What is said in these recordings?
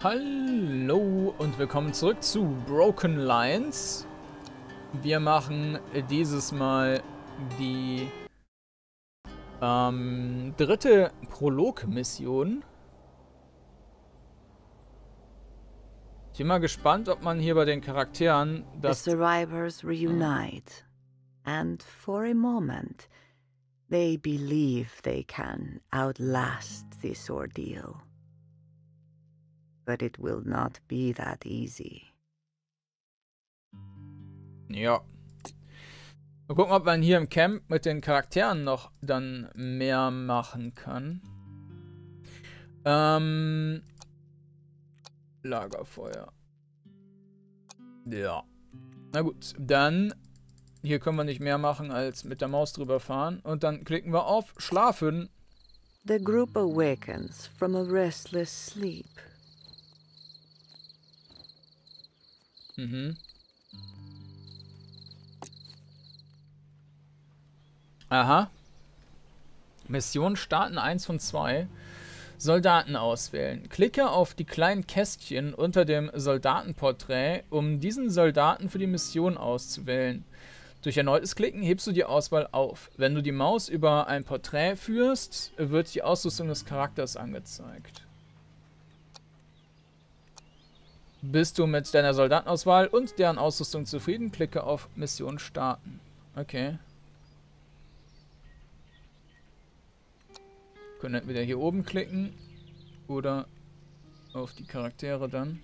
Hallo und willkommen zurück zu Broken Lines. Wir machen dieses Mal die ähm, dritte Prolog-Mission. Ich bin mal gespannt, ob man hier bei den Charakteren das... The survivors reunite. And for a moment, they believe they can outlast this ordeal. But it will not be that easy. Ja. Mal gucken, ob man hier im Camp mit den Charakteren noch dann mehr machen kann. Ähm... Lagerfeuer. Ja. Na gut, dann... Hier können wir nicht mehr machen, als mit der Maus drüber fahren. Und dann klicken wir auf Schlafen. The group awakens from a restless sleep. Mhm. Aha. Mission starten 1 von 2. Soldaten auswählen. Klicke auf die kleinen Kästchen unter dem Soldatenporträt, um diesen Soldaten für die Mission auszuwählen. Durch erneutes Klicken hebst du die Auswahl auf. Wenn du die Maus über ein Porträt führst, wird die Ausrüstung des Charakters angezeigt. Bist du mit deiner Soldatenauswahl und deren Ausrüstung zufrieden? Klicke auf Mission starten. Okay. Können entweder hier oben klicken oder auf die Charaktere dann.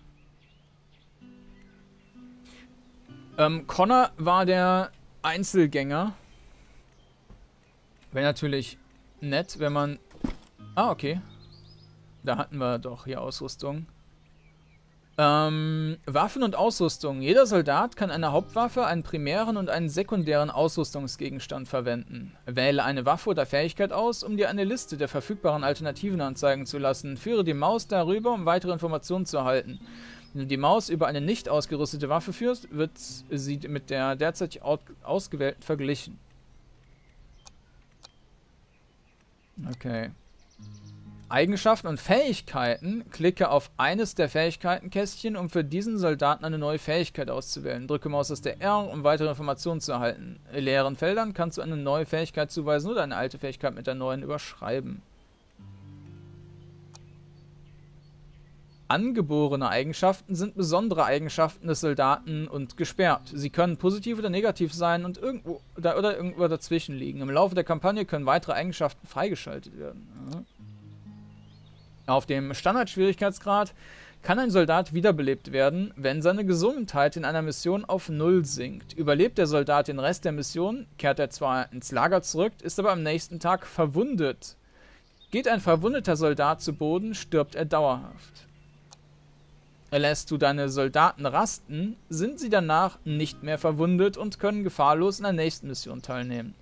Ähm, Connor war der Einzelgänger. Wäre natürlich nett, wenn man... Ah, okay. Da hatten wir doch hier Ausrüstung. Ähm, Waffen und Ausrüstung. Jeder Soldat kann eine Hauptwaffe, einen primären und einen sekundären Ausrüstungsgegenstand verwenden. Wähle eine Waffe oder Fähigkeit aus, um dir eine Liste der verfügbaren Alternativen anzeigen zu lassen. Führe die Maus darüber, um weitere Informationen zu erhalten. Wenn du die Maus über eine nicht ausgerüstete Waffe führst, wird sie mit der derzeit ausgewählten verglichen. Okay. Eigenschaften und Fähigkeiten. Klicke auf eines der Fähigkeitenkästchen, um für diesen Soldaten eine neue Fähigkeit auszuwählen. Drücke Maustaste R, um weitere Informationen zu erhalten. In leeren Feldern kannst du eine neue Fähigkeit zuweisen oder eine alte Fähigkeit mit der neuen überschreiben. Angeborene Eigenschaften sind besondere Eigenschaften des Soldaten und gesperrt. Sie können positiv oder negativ sein und irgendwo oder irgendwo dazwischen liegen. Im Laufe der Kampagne können weitere Eigenschaften freigeschaltet werden. Ja. Auf dem Standardschwierigkeitsgrad kann ein Soldat wiederbelebt werden, wenn seine Gesundheit in einer Mission auf Null sinkt. Überlebt der Soldat den Rest der Mission, kehrt er zwar ins Lager zurück, ist aber am nächsten Tag verwundet. Geht ein verwundeter Soldat zu Boden, stirbt er dauerhaft. Lässt du deine Soldaten rasten, sind sie danach nicht mehr verwundet und können gefahrlos in der nächsten Mission teilnehmen.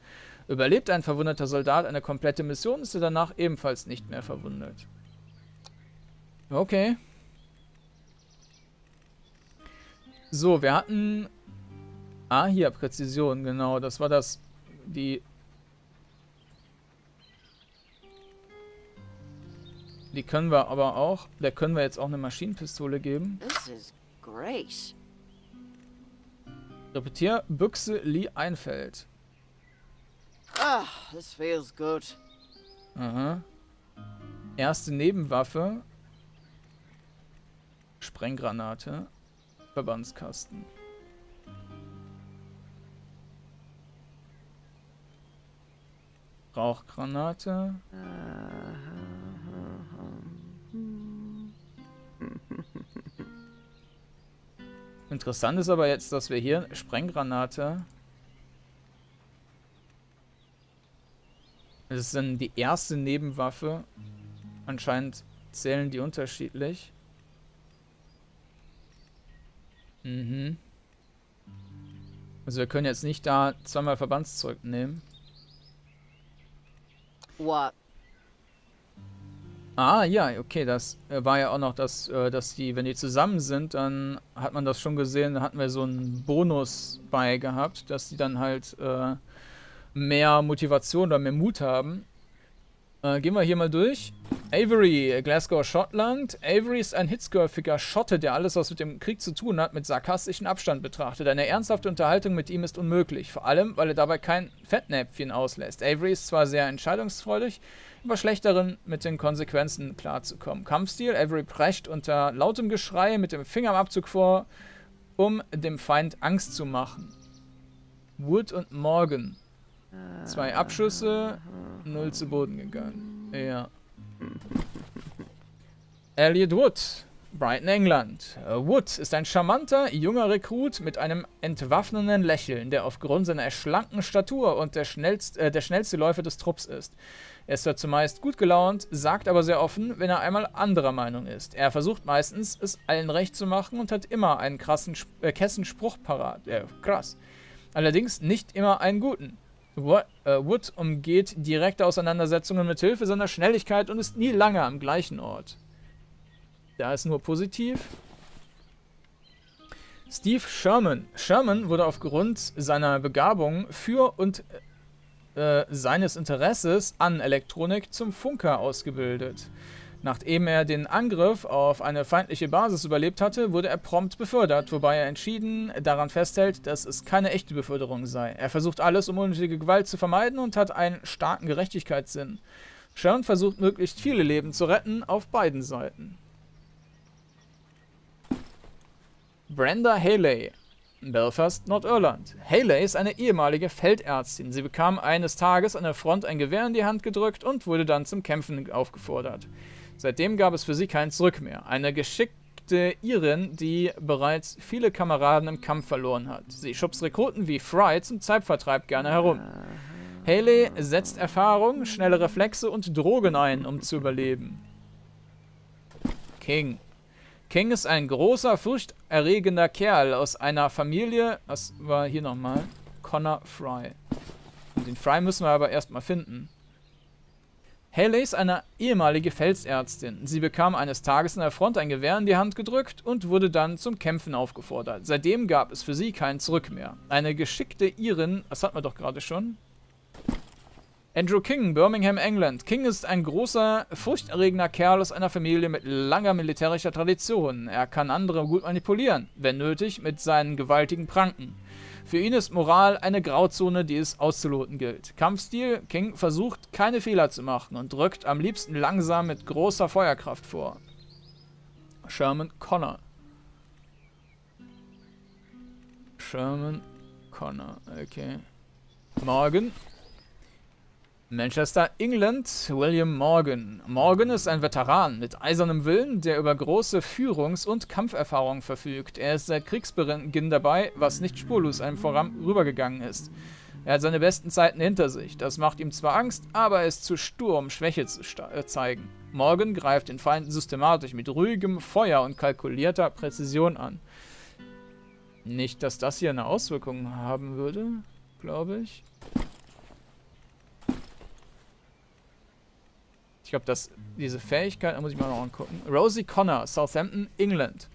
Überlebt ein verwundeter Soldat eine komplette Mission, ist er danach ebenfalls nicht mehr verwundet. Okay. So, wir hatten... Ah, hier, Präzision, genau. Das war das... Die... Die können wir aber auch... Der können wir jetzt auch eine Maschinenpistole geben. This is great. Repetier, Büchse, Lee einfällt. Ah, this feels good. Aha. Erste Nebenwaffe. Sprenggranate. Verbandskasten. Rauchgranate. Interessant ist aber jetzt, dass wir hier Sprenggranate. Das ist dann die erste Nebenwaffe. Anscheinend zählen die unterschiedlich. Mhm. Also wir können jetzt nicht da zweimal Verbandszeug nehmen. What? Ah, ja, okay, das äh, war ja auch noch das, äh, dass die, wenn die zusammen sind, dann hat man das schon gesehen, da hatten wir so einen Bonus bei gehabt, dass die dann halt äh, mehr Motivation oder mehr Mut haben. Äh, gehen wir hier mal durch. Avery, Glasgow, Schottland. Avery ist ein hitzgehöfiger Schotte, der alles, was mit dem Krieg zu tun hat, mit sarkastischem Abstand betrachtet. Eine ernsthafte Unterhaltung mit ihm ist unmöglich, vor allem, weil er dabei kein Fettnäpfchen auslässt. Avery ist zwar sehr entscheidungsfreudig, aber schlecht darin, mit den Konsequenzen klarzukommen. Kampfstil, Avery prescht unter lautem Geschrei mit dem Finger am Abzug vor, um dem Feind Angst zu machen. Wood und Morgan. Zwei Abschüsse, null zu Boden gegangen. Ja. Elliot Wood, Brighton, England. Wood ist ein charmanter, junger Rekrut mit einem entwaffnenden Lächeln, der aufgrund seiner schlanken Statur und der, schnellst, äh, der schnellste Läufer des Trupps ist. Er ist zwar zumeist gut gelaunt, sagt aber sehr offen, wenn er einmal anderer Meinung ist. Er versucht meistens, es allen recht zu machen und hat immer einen krassen äh, Kessenspruch parat. Äh, krass. Allerdings nicht immer einen guten. Äh, Wood umgeht direkte Auseinandersetzungen mit Hilfe seiner Schnelligkeit und ist nie lange am gleichen Ort. Da ist nur positiv. Steve Sherman. Sherman wurde aufgrund seiner Begabung für und äh, seines Interesses an Elektronik zum Funker ausgebildet. Nachdem er den Angriff auf eine feindliche Basis überlebt hatte, wurde er prompt befördert, wobei er entschieden daran festhält, dass es keine echte Beförderung sei. Er versucht alles, um unnötige Gewalt zu vermeiden und hat einen starken Gerechtigkeitssinn. Sharon versucht möglichst viele Leben zu retten, auf beiden Seiten. Brenda Haley Belfast, Nordirland. Haley ist eine ehemalige Feldärztin. Sie bekam eines Tages an der Front ein Gewehr in die Hand gedrückt und wurde dann zum Kämpfen aufgefordert. Seitdem gab es für sie kein Zurück mehr. Eine geschickte Irin, die bereits viele Kameraden im Kampf verloren hat. Sie schubst Rekruten wie Fry zum Zeitvertreib gerne herum. Haley setzt Erfahrung, schnelle Reflexe und Drogen ein, um zu überleben. King. King ist ein großer, furchterregender Kerl aus einer Familie. Was war hier nochmal? Connor Fry. Den Fry müssen wir aber erstmal finden. Haley ist eine ehemalige Felsärztin. Sie bekam eines Tages in der Front ein Gewehr in die Hand gedrückt und wurde dann zum Kämpfen aufgefordert. Seitdem gab es für sie kein Zurück mehr. Eine geschickte Irin, das hatten wir doch gerade schon. Andrew King, Birmingham, England. King ist ein großer, furchterregender Kerl aus einer Familie mit langer militärischer Tradition. Er kann andere gut manipulieren, wenn nötig, mit seinen gewaltigen Pranken. Für ihn ist Moral eine Grauzone, die es auszuloten gilt. Kampfstil: King versucht, keine Fehler zu machen und drückt am liebsten langsam mit großer Feuerkraft vor. Sherman Connor. Sherman Connor, okay. Morgan. Manchester, England, William Morgan. Morgan ist ein Veteran mit eisernem Willen, der über große Führungs- und Kampferfahrung verfügt. Er ist seit Kriegsbeginn dabei, was nicht spurlos einem vorübergegangen ist. Er hat seine besten Zeiten hinter sich. Das macht ihm zwar Angst, aber er ist zu stur, um Schwäche zu äh, zeigen. Morgan greift den Feind systematisch mit ruhigem Feuer und kalkulierter Präzision an. Nicht, dass das hier eine Auswirkung haben würde, glaube ich. Ich glaube, dass diese Fähigkeit, da muss ich mal noch angucken. Rosie Connor, Southampton, England.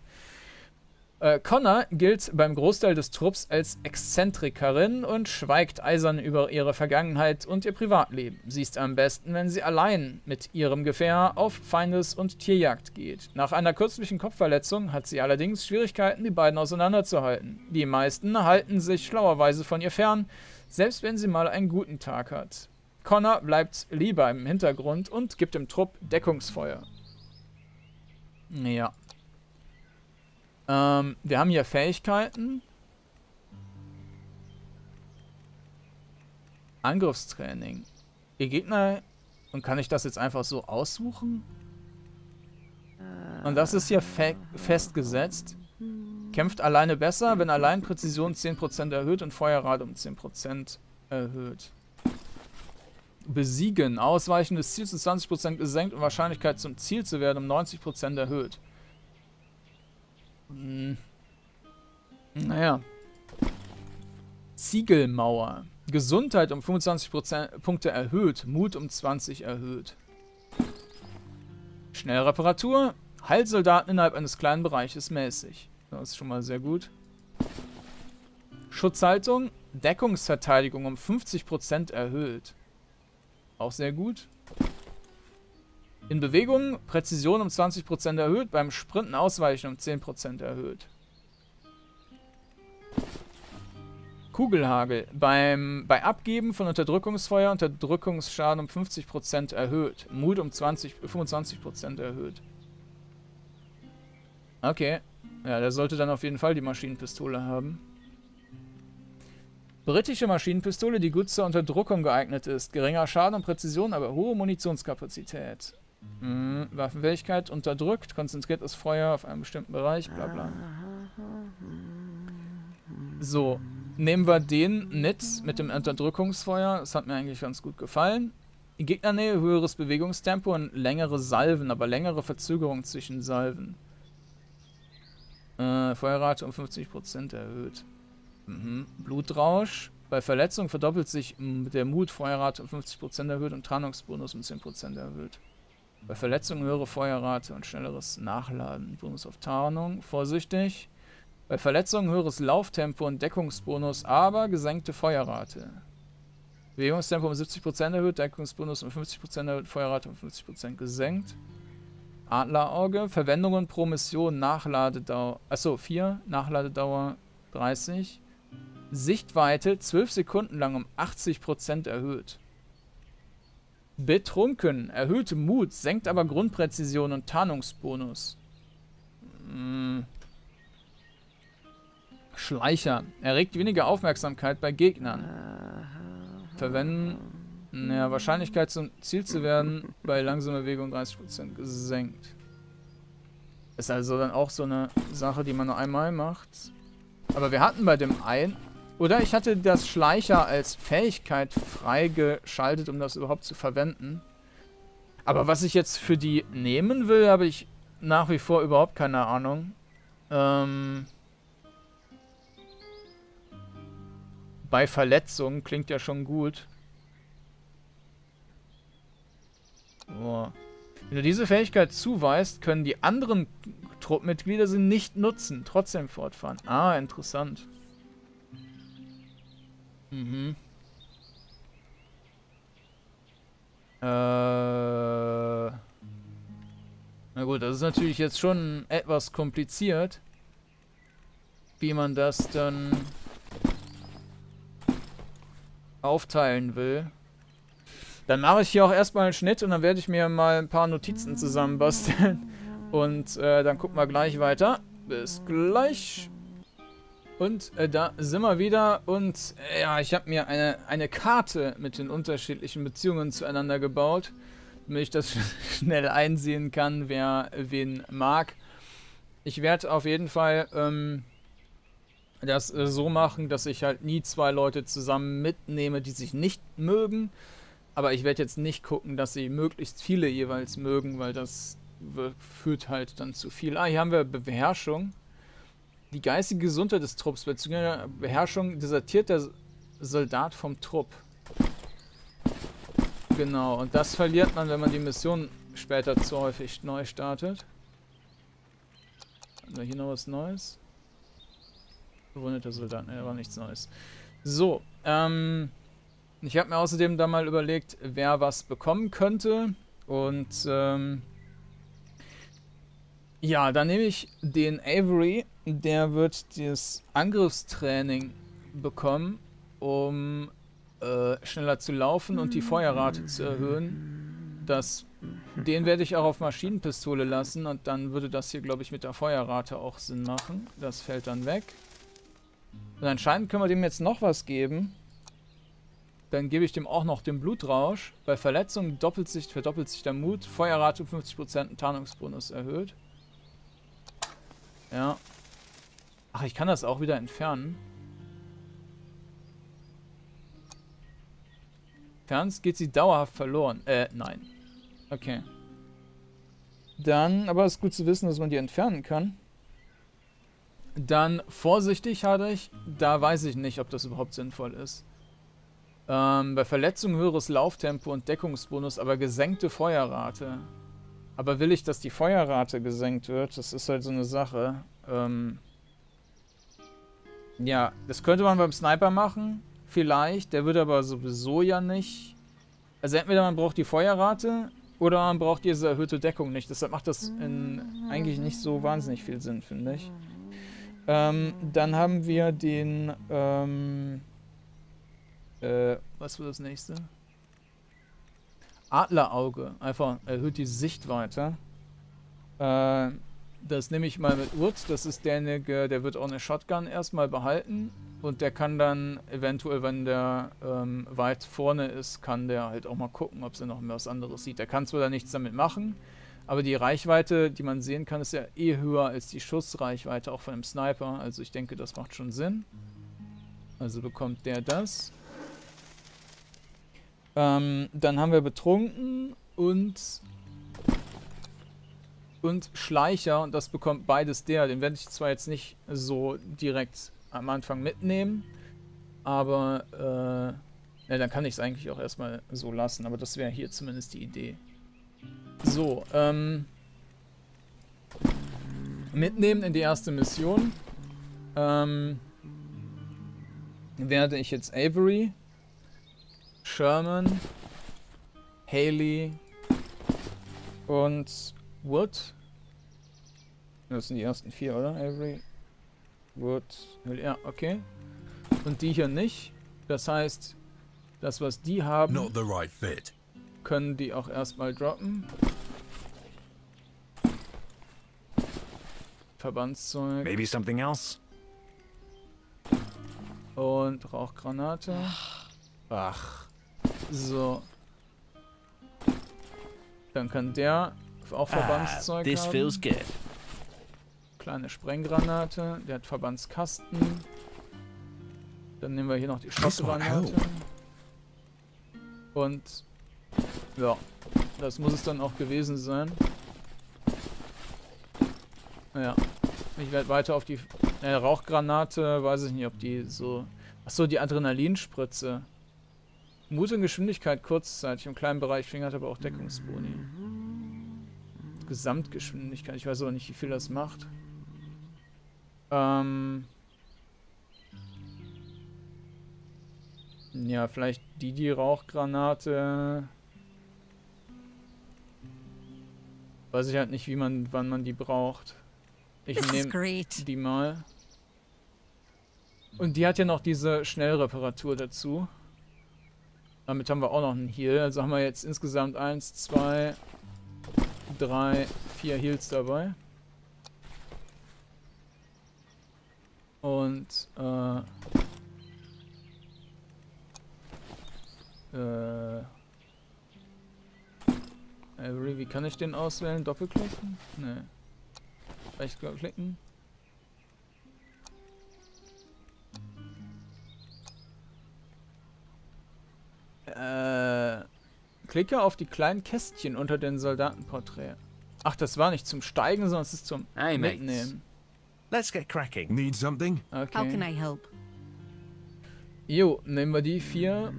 Äh, Connor gilt beim Großteil des Trupps als Exzentrikerin und schweigt eisern über ihre Vergangenheit und ihr Privatleben. Sie ist am besten, wenn sie allein mit ihrem Gefähr auf Feindes- und Tierjagd geht. Nach einer kürzlichen Kopfverletzung hat sie allerdings Schwierigkeiten, die beiden auseinanderzuhalten. Die meisten halten sich schlauerweise von ihr fern, selbst wenn sie mal einen guten Tag hat. Connor bleibt lieber im Hintergrund und gibt dem Trupp Deckungsfeuer. Ja. Ähm, wir haben hier Fähigkeiten. Angriffstraining. Ihr Gegner... Und kann ich das jetzt einfach so aussuchen? Und das ist hier fe festgesetzt. Kämpft alleine besser, wenn allein Präzision 10% erhöht und Feuerrate um 10% erhöht. Besiegen. Ausweichen des Ziels ist 20% gesenkt und Wahrscheinlichkeit zum Ziel zu werden um 90% erhöht. Hm. Naja. Ziegelmauer. Gesundheit um 25% Punkte erhöht. Mut um 20 erhöht. Schnellreparatur. Heilsoldaten innerhalb eines kleinen Bereiches mäßig. Das ist schon mal sehr gut. Schutzhaltung. Deckungsverteidigung um 50% erhöht. Auch sehr gut. In Bewegung Präzision um 20% erhöht, beim Sprinten Ausweichen um 10% erhöht. Kugelhagel. Beim, bei Abgeben von Unterdrückungsfeuer Unterdrückungsschaden um 50% erhöht. Mut um 20, 25% erhöht. Okay. Ja, der sollte dann auf jeden Fall die Maschinenpistole haben. Britische Maschinenpistole, die gut zur Unterdrückung geeignet ist. Geringer Schaden und Präzision, aber hohe Munitionskapazität. Mhm. Waffenfähigkeit unterdrückt, konzentriertes Feuer auf einen bestimmten Bereich, bla bla. So, nehmen wir den mit, mit dem Unterdrückungsfeuer. Das hat mir eigentlich ganz gut gefallen. In Gegnernähe höheres Bewegungstempo und längere Salven, aber längere Verzögerung zwischen Salven. Äh, Feuerrate um 50% erhöht. Mhm. Blutrausch. Bei Verletzung verdoppelt sich der Mut, Feuerrate um 50% erhöht und Tarnungsbonus um 10% erhöht. Bei Verletzung höhere Feuerrate und schnelleres Nachladen. Bonus auf Tarnung. Vorsichtig. Bei Verletzungen höheres Lauftempo und Deckungsbonus, aber gesenkte Feuerrate. Bewegungstempo um 70% erhöht, Deckungsbonus um 50% erhöht, Feuerrate um 50% gesenkt. Adlerauge, Verwendungen pro Mission, Nachladedauer, achso, 4, Nachladedauer 30. Sichtweite 12 Sekunden lang um 80% erhöht. Betrunken, erhöhte Mut, senkt aber Grundpräzision und Tarnungsbonus. Hm. Schleicher. Erregt weniger Aufmerksamkeit bei Gegnern. Verwenden. Naja, Wahrscheinlichkeit zum Ziel zu werden bei langsamer Bewegung 30% gesenkt. Ist also dann auch so eine Sache, die man nur einmal macht. Aber wir hatten bei dem einen... Oder ich hatte das Schleicher als Fähigkeit freigeschaltet, um das überhaupt zu verwenden. Aber was ich jetzt für die nehmen will, habe ich nach wie vor überhaupt keine Ahnung. Ähm... bei Verletzungen klingt ja schon gut. Oh. Wenn du diese Fähigkeit zuweist, können die anderen Truppmitglieder sie nicht nutzen, trotzdem fortfahren. Ah, interessant. Mhm. Äh. Na gut, das ist natürlich jetzt schon etwas kompliziert, wie man das dann aufteilen will. Dann mache ich hier auch erstmal einen Schnitt und dann werde ich mir mal ein paar Notizen zusammenbasteln. Und äh, dann gucken wir gleich weiter. Bis gleich. Und äh, da sind wir wieder. Und äh, ja, ich habe mir eine, eine Karte mit den unterschiedlichen Beziehungen zueinander gebaut. Damit ich das schnell einsehen kann, wer wen mag. Ich werde auf jeden Fall... Ähm, das äh, so machen, dass ich halt nie zwei Leute zusammen mitnehme, die sich nicht mögen. Aber ich werde jetzt nicht gucken, dass sie möglichst viele jeweils mögen, weil das führt halt dann zu viel. Ah, hier haben wir Beherrschung. Die geistige Gesundheit des Trupps. Bei Beherrschung desertiert der Soldat vom Trupp. Genau, und das verliert man, wenn man die Mission später zu häufig neu startet. Haben wir hier noch was Neues? Verwundete Soldaten, ne, war nichts Neues. So, ähm, ich habe mir außerdem da mal überlegt, wer was bekommen könnte. Und, ähm, ja, dann nehme ich den Avery. Der wird das Angriffstraining bekommen, um äh, schneller zu laufen und die Feuerrate zu erhöhen. Das, den werde ich auch auf Maschinenpistole lassen und dann würde das hier, glaube ich, mit der Feuerrate auch Sinn machen. Das fällt dann weg. Und anscheinend können wir dem jetzt noch was geben. Dann gebe ich dem auch noch den Blutrausch. Bei Verletzungen doppelt sich, verdoppelt sich der Mut. Feuerrate um 50%, Tarnungsbonus erhöht. Ja. Ach, ich kann das auch wieder entfernen. Fernst geht sie dauerhaft verloren. Äh, nein. Okay. Dann, aber es ist gut zu wissen, dass man die entfernen kann. Dann vorsichtig hatte ich. Da weiß ich nicht, ob das überhaupt sinnvoll ist. Ähm, bei Verletzung höheres Lauftempo und Deckungsbonus, aber gesenkte Feuerrate. Aber will ich, dass die Feuerrate gesenkt wird? Das ist halt so eine Sache. Ähm ja, das könnte man beim Sniper machen. Vielleicht. Der wird aber sowieso ja nicht... Also entweder man braucht die Feuerrate Oder man braucht diese erhöhte Deckung nicht. Deshalb macht das eigentlich nicht so wahnsinnig viel Sinn, finde ich. Ähm, dann haben wir den, ähm, äh, was wird das nächste? Adlerauge. Einfach erhöht die Sichtweite. Äh, das nehme ich mal mit Urt. Das ist derjenige, der wird auch eine Shotgun erstmal behalten. Und der kann dann eventuell, wenn der ähm, weit vorne ist, kann der halt auch mal gucken, ob er noch was anderes sieht. Der kann zwar da nichts damit machen, aber die Reichweite, die man sehen kann, ist ja eh höher als die Schussreichweite auch von einem Sniper. Also ich denke, das macht schon Sinn. Also bekommt der das. Ähm, dann haben wir betrunken und und Schleicher und das bekommt beides der. Den werde ich zwar jetzt nicht so direkt am Anfang mitnehmen. Aber, äh, ja, dann kann ich es eigentlich auch erstmal so lassen. Aber das wäre hier zumindest die Idee. So, ähm, mitnehmen in die erste Mission. Ähm, werde ich jetzt Avery, Sherman, Haley und Wood. Das sind die ersten vier, oder? Avery, wird. Ja, okay. Und die hier nicht. Das heißt, das, was die haben, right können die auch erstmal droppen. Verbandszeug. Maybe something else. Und Rauchgranate. Ach. So. Dann kann der auch ah, Verbandszeug ah, this haben. Feels good kleine Sprenggranate. Der hat Verbandskasten. Dann nehmen wir hier noch die Schockgranate. Und ja, das muss es dann auch gewesen sein. Ja, ich werde weiter auf die äh, Rauchgranate, weiß ich nicht, ob die so... Achso, die Adrenalinspritze. Mut und Geschwindigkeit kurzzeitig im kleinen Bereich fingert aber auch Deckungsboni. Gesamtgeschwindigkeit, ich weiß aber nicht, wie viel das macht. Ähm. Ja, vielleicht die, die Rauchgranate. Weiß ich halt nicht, wie man, wann man die braucht. Ich nehme die mal. Und die hat ja noch diese Schnellreparatur dazu. Damit haben wir auch noch einen Heal. Also haben wir jetzt insgesamt 1, 2, 3, 4 Heals dabei. Und, äh, äh, Avery, wie kann ich den auswählen? Doppelklicken? Ne. Rechtsklicken? Äh, klicke auf die kleinen Kästchen unter den Soldatenporträt. Ach, das war nicht zum Steigen, sondern es ist zum hey, Mitnehmen. Let's get cracking. Need something? Okay. How can I help? Jo, nehmen wir die vier.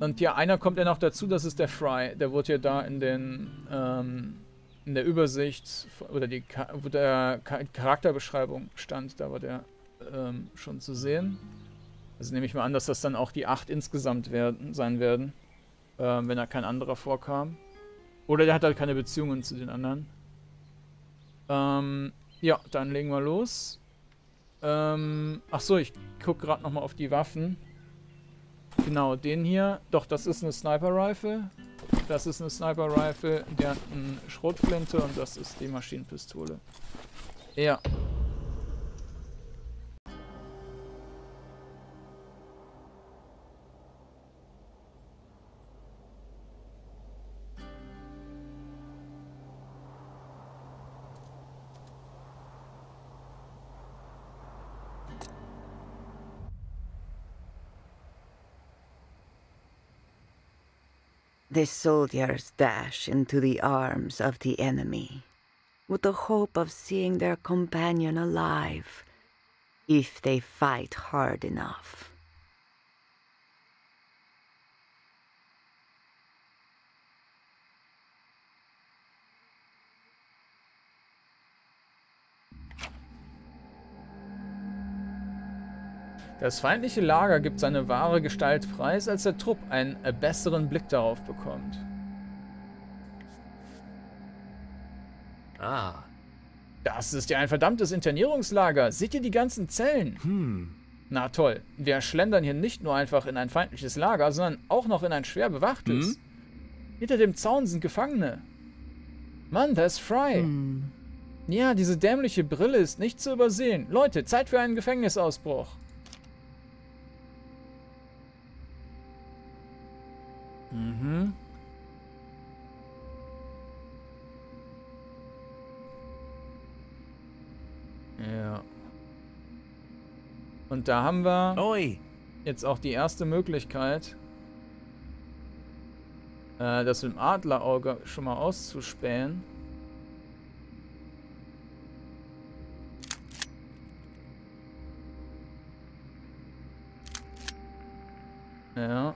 Und ja, einer kommt ja noch dazu, das ist der Fry. Der wurde ja da in den, ähm, in der Übersicht, oder die, wo der Charakterbeschreibung stand, da war der ähm, schon zu sehen. Also nehme ich mal an, dass das dann auch die acht insgesamt werden, sein werden, ähm, wenn da kein anderer vorkam. Oder der hat halt keine Beziehungen zu den anderen. Ähm, ja, dann legen wir los. Ähm, ach so, ich gucke gerade nochmal auf die Waffen. Genau, den hier. Doch, das ist eine Sniper-Rifle. Das ist eine Sniper-Rifle. Der hat eine Schrotflinte und das ist die Maschinenpistole. Ja. The soldiers dash into the arms of the enemy with the hope of seeing their companion alive if they fight hard enough. Das feindliche Lager gibt seine wahre Gestalt preis, als der Trupp einen besseren Blick darauf bekommt. Ah. Das ist ja ein verdammtes Internierungslager. Seht ihr die ganzen Zellen? Hmm. Na toll. Wir schlendern hier nicht nur einfach in ein feindliches Lager, sondern auch noch in ein schwer bewachtes. Hinter dem Zaun sind Gefangene. Mann, da ist Fry. Ja, diese dämliche Brille ist nicht zu übersehen. Leute, Zeit für einen Gefängnisausbruch. Mhm. Ja. Und da haben wir Oi. jetzt auch die erste Möglichkeit, äh, das mit dem Adlerauge schon mal auszuspähen. Ja.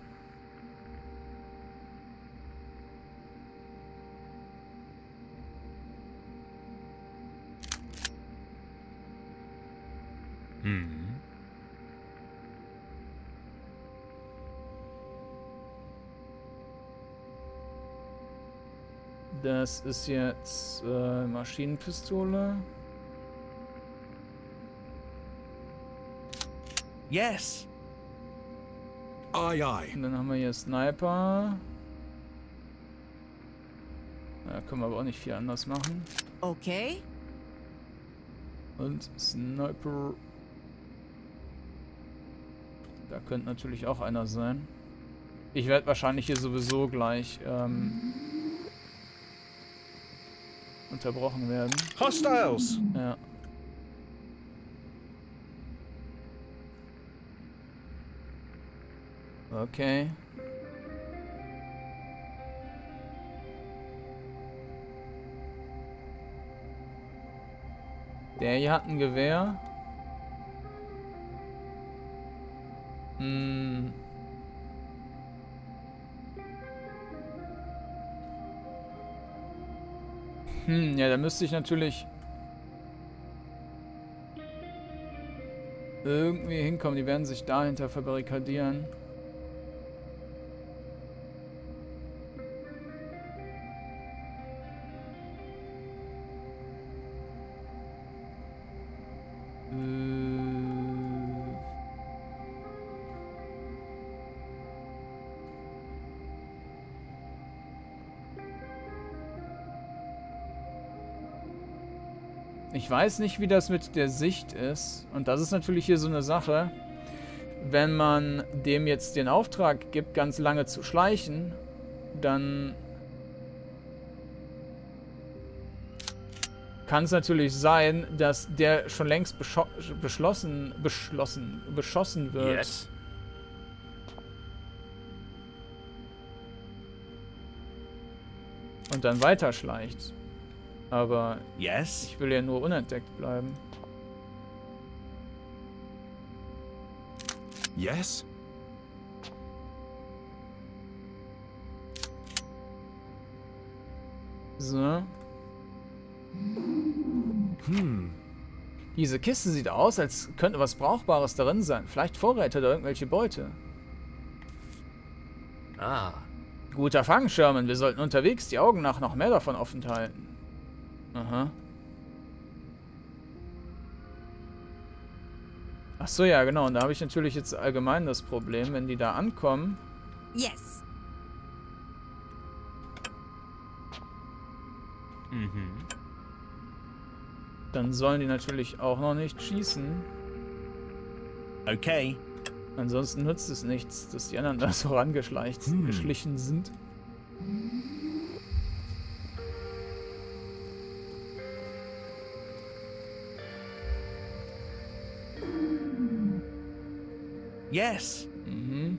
Das ist jetzt äh, Maschinenpistole. Yes. Aye, aye. Und dann haben wir hier Sniper. Da können wir aber auch nicht viel anders machen. Okay. Und Sniper. Da könnte natürlich auch einer sein. Ich werde wahrscheinlich hier sowieso gleich ähm, unterbrochen werden. Hostiles. Ja. Okay. Der hier hat ein Gewehr. Hm. Hm, ja, da müsste ich natürlich irgendwie hinkommen. Die werden sich dahinter verbarrikadieren. Ich weiß nicht, wie das mit der Sicht ist. Und das ist natürlich hier so eine Sache. Wenn man dem jetzt den Auftrag gibt, ganz lange zu schleichen, dann kann es natürlich sein, dass der schon längst beschlossen, beschlossen, beschossen wird. Yes. Und dann weiterschleicht. Aber Yes. ich will ja nur unentdeckt bleiben. Yes. So. Hmm. Diese Kiste sieht aus, als könnte was Brauchbares darin sein. Vielleicht Vorräte oder irgendwelche Beute. Ah. Guter Fang, Sherman. Wir sollten unterwegs die Augen nach noch mehr davon offen halten. Aha. Ach so, ja, genau. Und da habe ich natürlich jetzt allgemein das Problem, wenn die da ankommen. Yes. Mhm. Dann sollen die natürlich auch noch nicht schießen. Okay. Ansonsten nützt es nichts, dass die anderen da so rangeschleicht, Hm. geschlichen sind. Yes. Mm-hmm.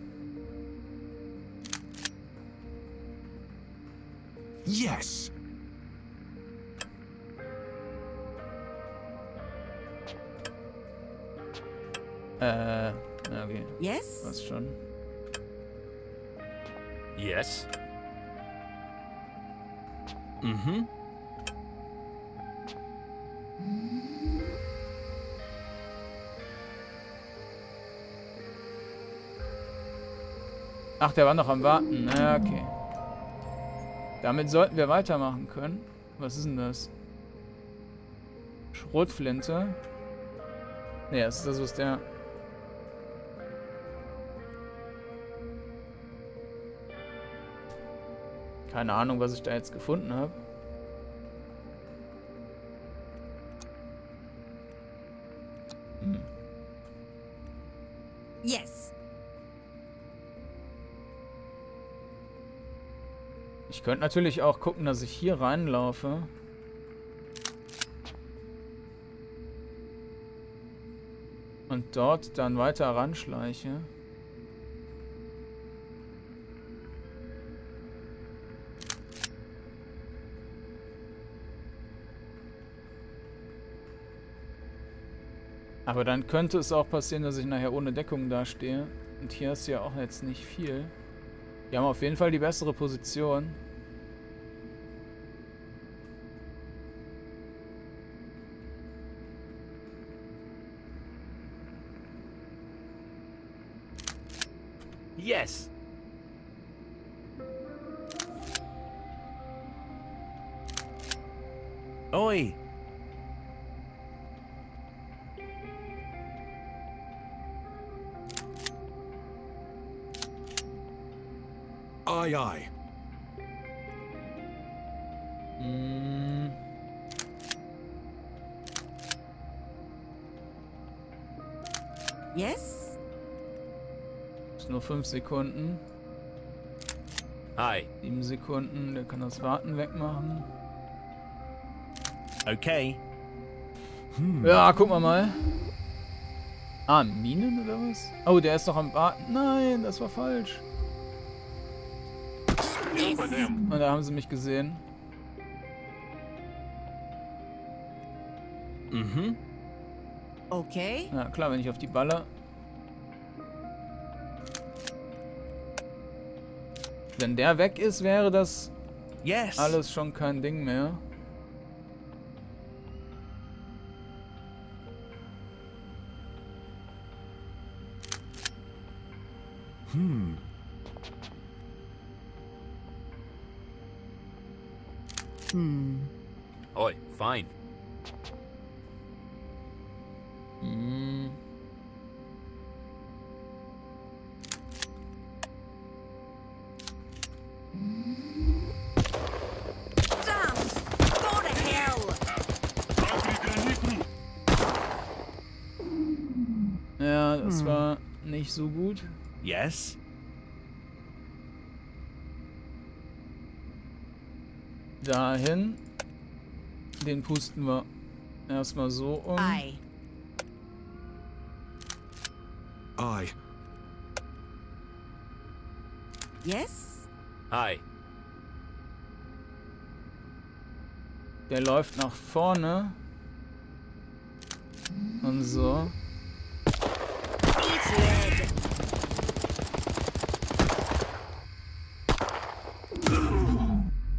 Yes. Äh, okay, Yes. was schon. Yes. Mm-hmm. Ach, der war noch am Warten. Na, okay. Damit sollten wir weitermachen können. Was ist denn das? Schrotflinte. Ne, das ist das, was der... Keine Ahnung, was ich da jetzt gefunden habe. Hm. Yes. Ich könnte natürlich auch gucken, dass ich hier reinlaufe. Und dort dann weiter ranschleiche. Aber dann könnte es auch passieren, dass ich nachher ohne Deckung dastehe. Und hier ist ja auch jetzt nicht viel. Wir haben auf jeden Fall die bessere Position. Yes. Oi. Aye, aye. 5 Sekunden. Aye. 7 Sekunden. Der kann das Warten wegmachen. Okay. Ja, gucken wir mal. Ah, Minen oder was? Oh, der ist doch am Warten. Nein, das war falsch. Und da haben sie mich gesehen. Mhm. Okay. Ja, klar, wenn ich auf die baller. Wenn der weg ist, wäre das Yes. alles schon kein Ding mehr. Das war nicht so gut. Yes. Dahin. Den pusten wir erstmal so um. Aye. Aye. Yes. Aye. Der läuft nach vorne. Und so. Eat lead.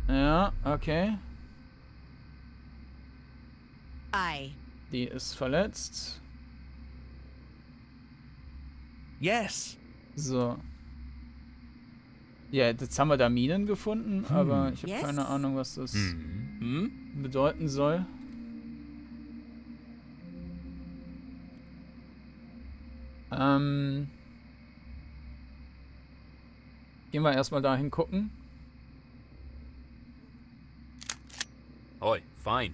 Ja, okay. Die ist verletzt. Yes. So. Ja, jetzt haben wir da Minen gefunden, aber ich habe Yes. keine Ahnung, was das Hmm. Hmm. bedeuten soll. Ähm. Gehen wir erstmal dahin gucken. Oi, fine.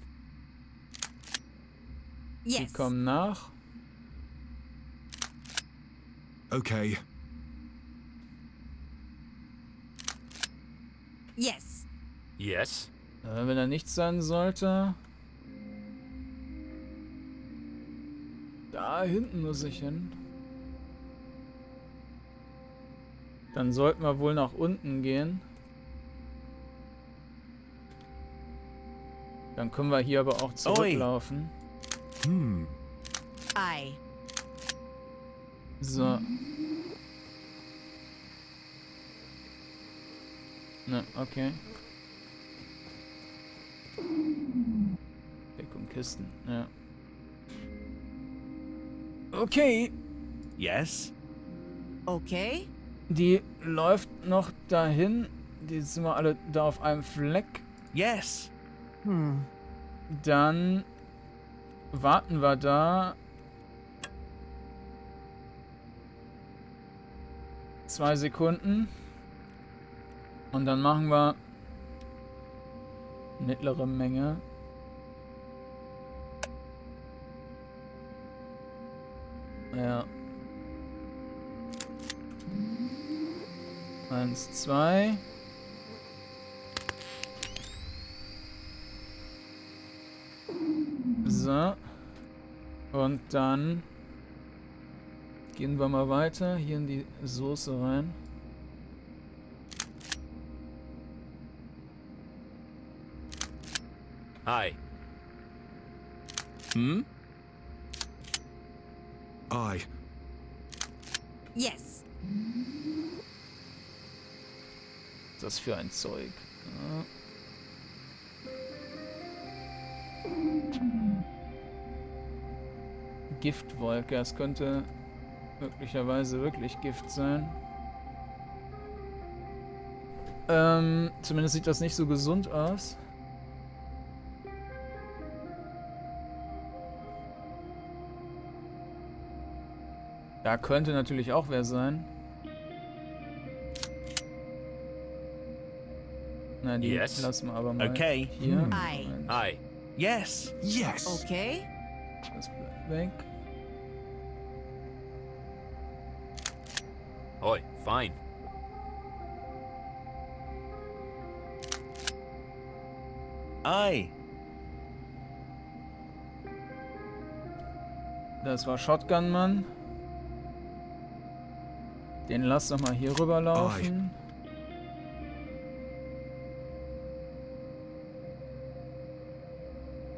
Die Yes. kommen nach. Okay. Yes. Yes. Äh, wenn da nichts sein sollte. Da hinten muss ich hin. Dann sollten wir wohl nach unten gehen. Dann können wir hier aber auch zurücklaufen. Aye. So. Ne, okay. Deckung Kisten, ja. Okay, Yes. Okay. die läuft noch dahin. Die sind wir alle da auf einem Fleck. Yes. Hmm. Dann warten wir da. Zwei Sekunden. Und dann machen wir mittlere Menge. Ja. Eins, zwei. Und dann gehen wir mal weiter hier in die Soße rein. Aye. Hmm? I. Yes. Das für ein Zeug. Ja. Giftwolke, es könnte möglicherweise wirklich Gift sein. Ähm, zumindest sieht das nicht so gesund aus. Da könnte natürlich auch wer sein. Na, die Yes. lassen wir aber mal Okay. hier. Aye. Aye. Yes. Yes. Okay. Das bleibt weg. Fine. Aye. Das war Shotgun Mann. Den lass doch mal hier rüber laufen.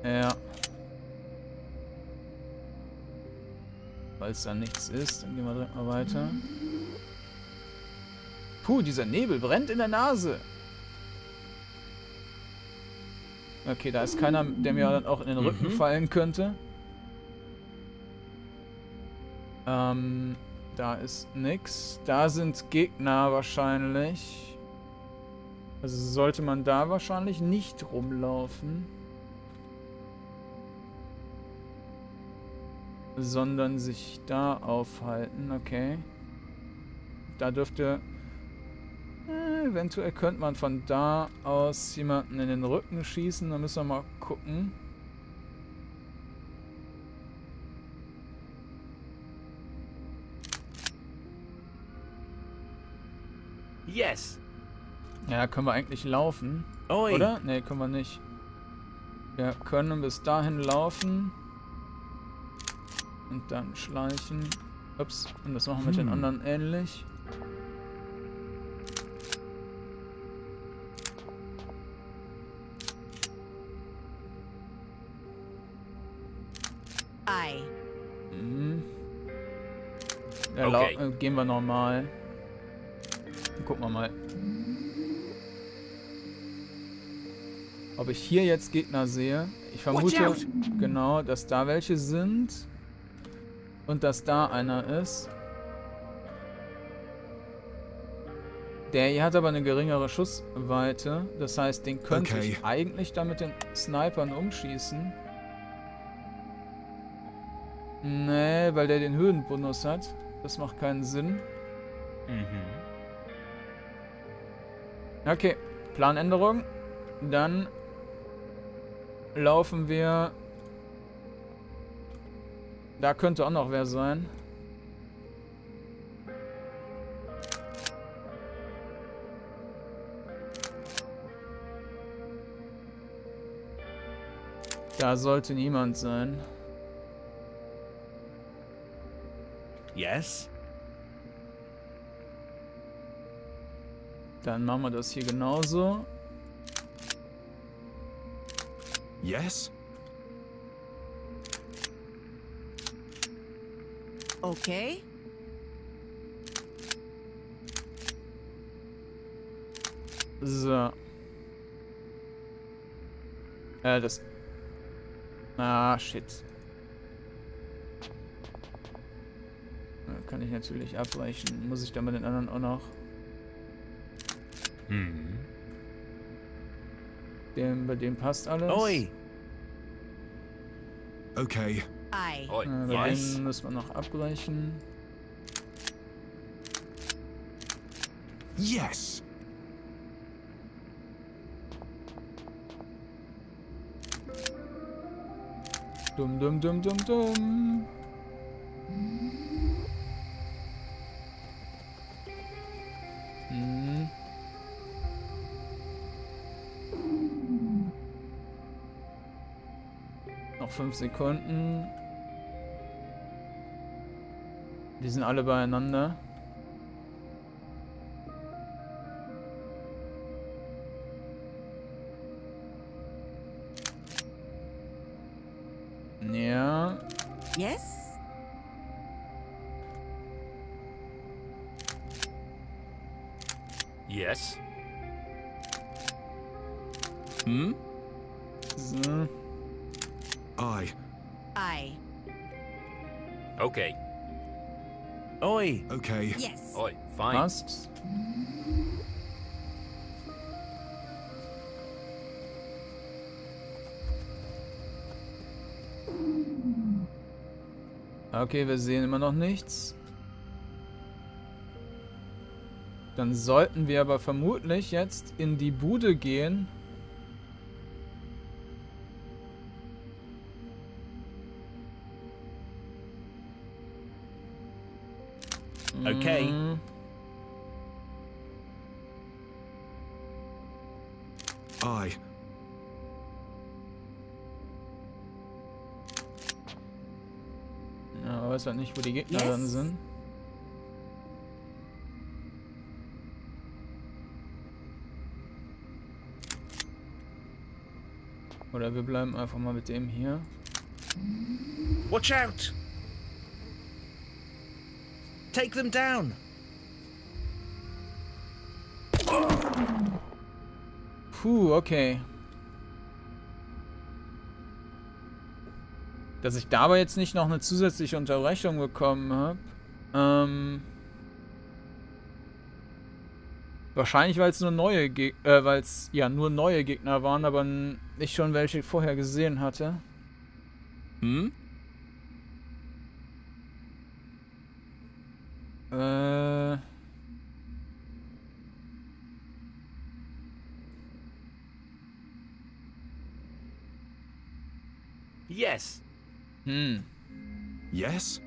Ja. Falls da nichts ist, dann gehen wir direkt mal weiter. Puh, dieser Nebel brennt in der Nase. Okay, da ist keiner, der mir dann auch in den Rücken Mhm. fallen könnte. Ähm, da ist nix. Da sind Gegner wahrscheinlich. Also sollte man da wahrscheinlich nicht rumlaufen. Sondern sich da aufhalten, okay. Da dürfte... Eventuell könnte man von da aus jemanden in den Rücken schießen. Da müssen wir mal gucken. Yes. Ja, können wir eigentlich laufen. Oi. Oder? Ne, können wir nicht. Wir können bis dahin laufen. Und dann schleichen. Ups. Und das machen wir mit den Hm. anderen ähnlich. Äh, gehen wir normal. Gucken wir mal. Ob ich hier jetzt Gegner sehe. Ich vermute genau, dass da welche sind. Und dass da einer ist. Der hier hat aber eine geringere Schussweite. Das heißt, den könnte Okay. ich eigentlich da mit den Snipern umschießen. Nee, weil der den Höhenbonus hat. Das macht keinen Sinn. Mhm. Okay, Planänderung. Dann laufen wir. Da könnte auch noch wer sein. Da sollte niemand sein. Yes. Dann machen wir das hier genauso. Yes. Okay. So. Äh, das. Ah, shit. Ich natürlich abbrechen. Muss ich dann bei den anderen auch noch. Hmm. Dem, bei dem passt alles. Oi. Okay. Oi, Äh, bei yes. denen müssen wir noch abbrechen. Yes. Dumm, dumm, dumm, dumm, dumm. Hm. Noch fünf Sekunden. Die sind alle beieinander. Okay. Yes. Oi, fine. Passt. Okay, wir sehen immer noch nichts. Dann sollten wir aber vermutlich jetzt in die Bude gehen. Weiß halt nicht, wo die Gegner Yes. dann sind. Oder wir bleiben einfach mal mit dem hier. Watch out! Take them down! Puh, okay. Dass ich dabei jetzt nicht noch eine zusätzliche Unterbrechung bekommen habe. Ähm. Wahrscheinlich, weil es nur neue Geg äh, weil es ja nur neue Gegner waren, aber n- ich schon welche vorher gesehen hatte. Hmm? Äh. Yes. Hm. Yes.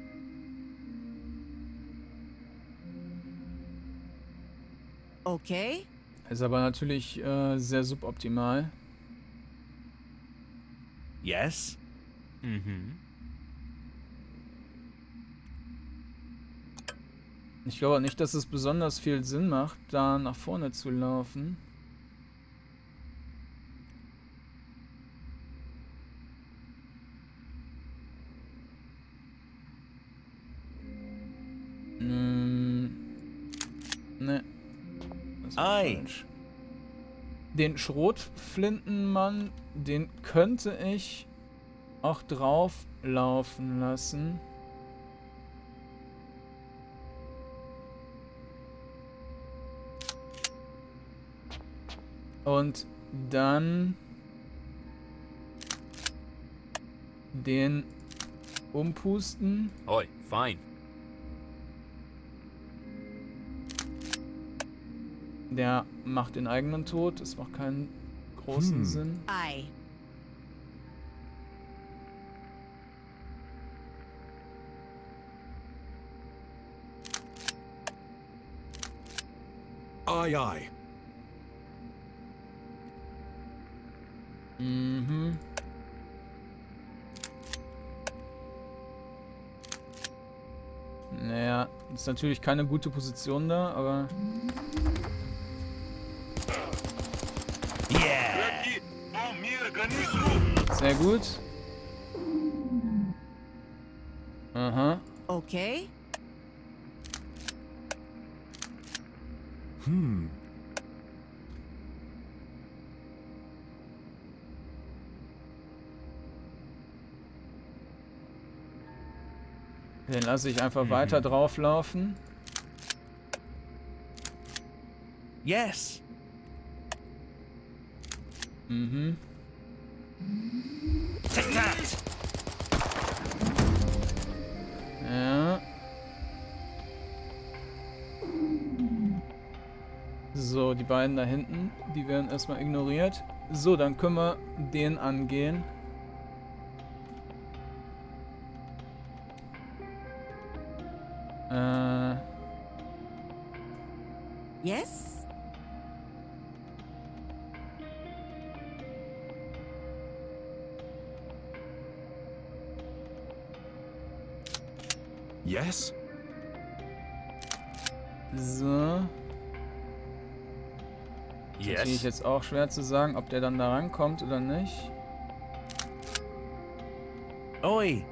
Okay. Ist aber natürlich äh, sehr suboptimal. Yes. Mm-hmm. Ich glaube nicht, dass es besonders viel Sinn macht, da nach vorne zu laufen. Das war Ei. falsch. Den Schrotflintenmann, den könnte ich auch drauf laufen lassen. Und dann den umpusten. Oi, fine. Der macht den eigenen Tod. Das macht keinen großen Hm. Sinn. I. Aye, aye. Mhm. Naja, ist natürlich keine gute Position da, aber sehr gut. Aha. Okay. Hmm. Den lasse ich einfach weiter drauflaufen. Yes! Mhm. Beiden da hinten, die werden erstmal ignoriert. So, dann können wir den angehen. Äh, Yes? Yes? so. Natürlich Yes. jetzt auch schwer zu sagen, ob der dann da rankommt oder nicht. Oi.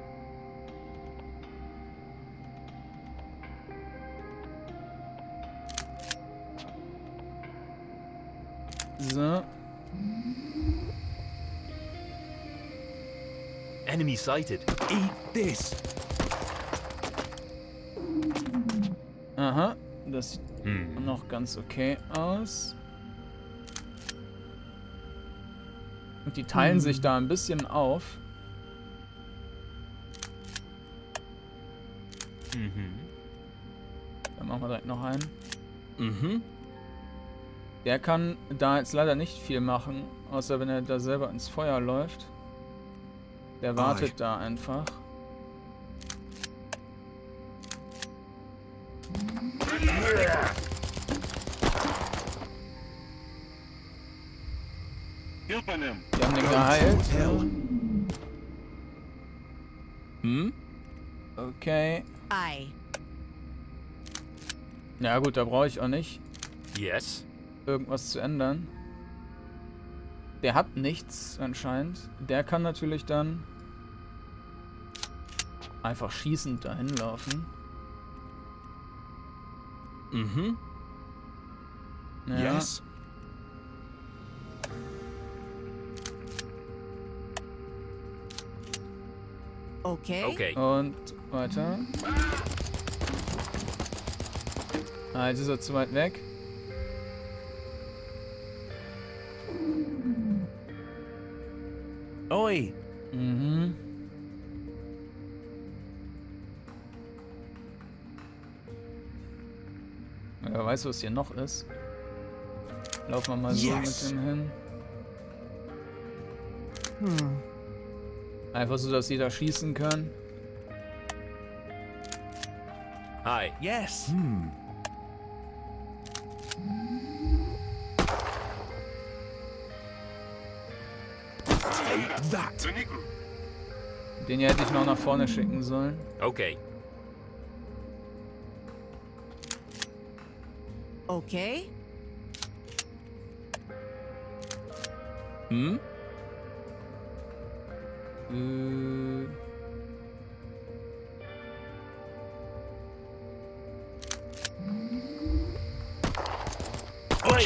So. Enemy sighted. Eat this. Aha. Das sieht Hmm. noch ganz okay aus. Die teilen sich da ein bisschen auf. Mhm. Dann machen wir direkt noch einen. Mhm. Der kann da jetzt leider nicht viel machen, außer wenn er da selber ins Feuer läuft. Der wartet da einfach. Ja gut, da brauche ich auch nicht Yes. irgendwas zu ändern. Der hat nichts anscheinend. Der kann natürlich dann einfach schießend dahin laufen. Mhm. Ja. Yes? Okay? Okay. Und weiter. Ah, jetzt ist er zu weit weg. Oi. Mhm. Ja, Wer weiß, was hier noch ist. Laufen wir mal so Yes. mit dem hin. Hmm. Einfach so, dass jeder schießen kann. Hi. Yes. Hmm. Take that. Den hier hätte ich noch nach vorne schicken sollen. Okay. Okay? Hm? Äh,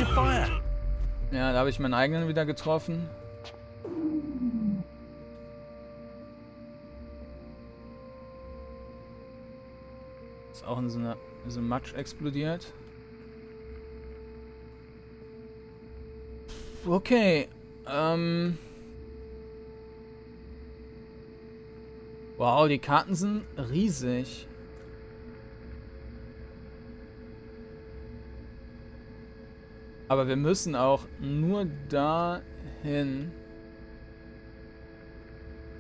fire. ja, da habe ich meinen eigenen wieder getroffen. Auch in so einer in so einem Matsch explodiert. Okay. Ähm. Wow, die Karten sind riesig. Aber wir müssen auch nur dahin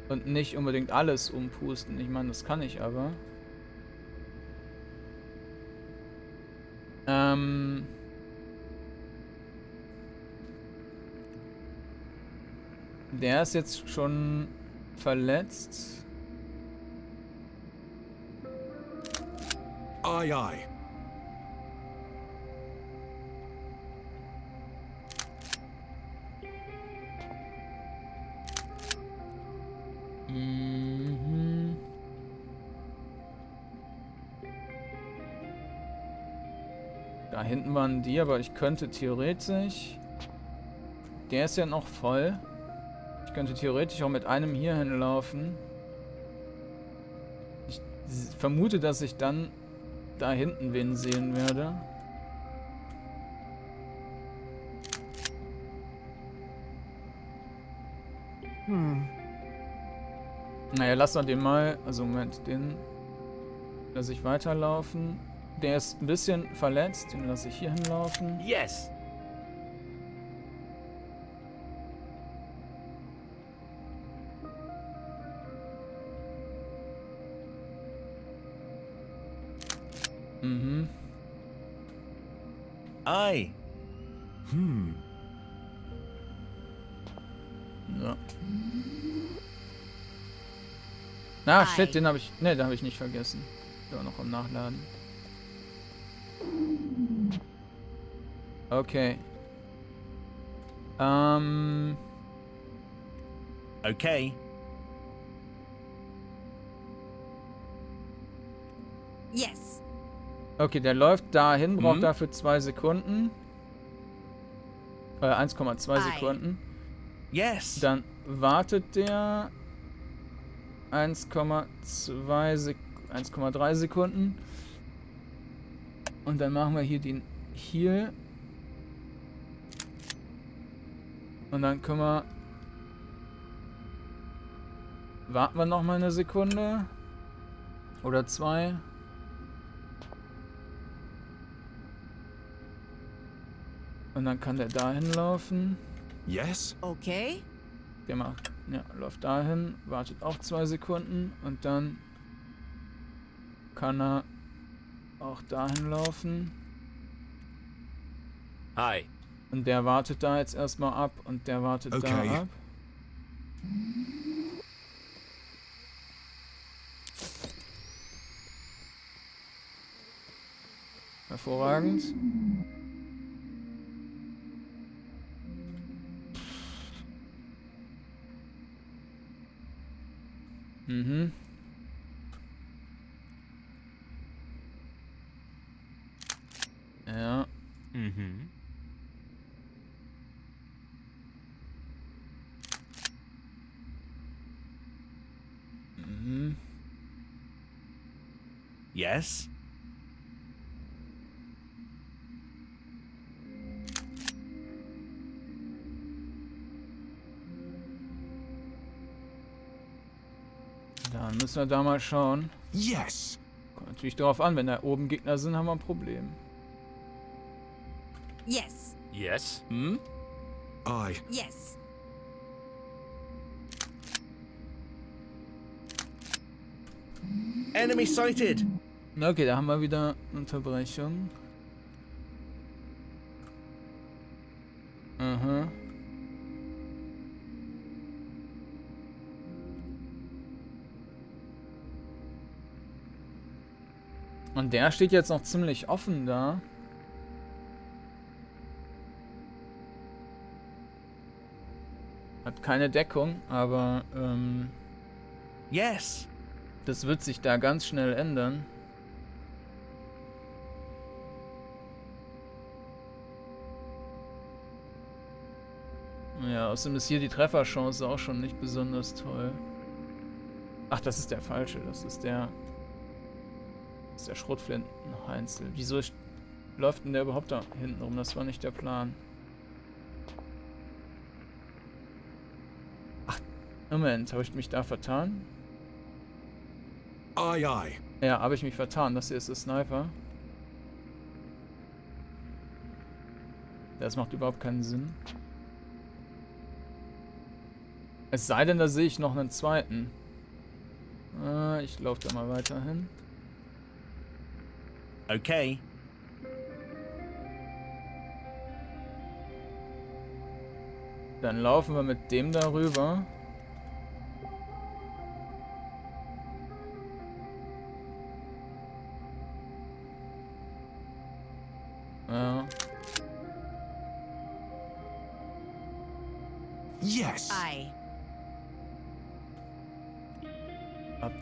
und nicht unbedingt alles umpusten. Ich meine, das kann ich aber. Ähm. Der ist jetzt schon verletzt. Aye, aye. Hinten waren die, aber ich könnte theoretisch... Der ist ja noch voll. Ich könnte theoretisch auch mit einem hier hinlaufen. Ich vermute, dass ich dann da hinten wen sehen werde. Hmm. Naja, lass doch den mal. Also Moment, den lasse ich weiterlaufen. Der ist ein bisschen verletzt. Den lasse ich hier hinlaufen. Yes. Mhm. Ei. Hm. Ja. Ah, shit, den habe ich. Ne, den habe ich nicht vergessen. Der war noch am Nachladen. Okay. Ähm. Okay. Yes. Okay, der läuft dahin, braucht Mhm. dafür zwei Sekunden. Äh, 1,2 Ei. Sekunden. Yes. Dann wartet der 1,2 Sek 1,3 Sekunden. Und dann machen wir hier den Heal. Und dann können wir. Warten wir noch mal eine Sekunde. Oder zwei. Und dann kann der dahin laufen. Yes? Okay. Der macht, ja, läuft dahin, wartet auch zwei Sekunden und dann kann er auch dahin laufen. Hi. Und der wartet da jetzt erstmal ab und der wartet Okay. da ab. Hervorragend. Mhm. Ja. Mm-hmm. Mhm. Yes. Dann müssen wir da mal schauen. Yes! Kommt natürlich darauf an, wenn da oben Gegner sind, haben wir ein Problem. Yes. Yes. Hmm? Aye. Yes. Enemy sighted. Okay, da haben wir wieder Unterbrechung. Aha. Und der steht jetzt noch ziemlich offen da. Hat keine Deckung, aber ähm, Yes. Das wird sich da ganz schnell ändern. Ja, außerdem ist hier die Trefferchance auch schon nicht besonders toll. Ach, das ist der falsche. Das ist der. Das ist der Schrotflinten-Heinzel. Wieso ist- läuft denn der überhaupt da hinten rum? Das war nicht der Plan. Ach, Moment, habe ich mich da vertan? Aye, aye. Ja, habe ich mich vertan. Das hier ist der Sniper. Das macht überhaupt keinen Sinn. Es sei denn, da sehe ich noch einen zweiten. Äh, ich laufe da mal weiter hin. Okay. Dann laufen wir mit dem darüber.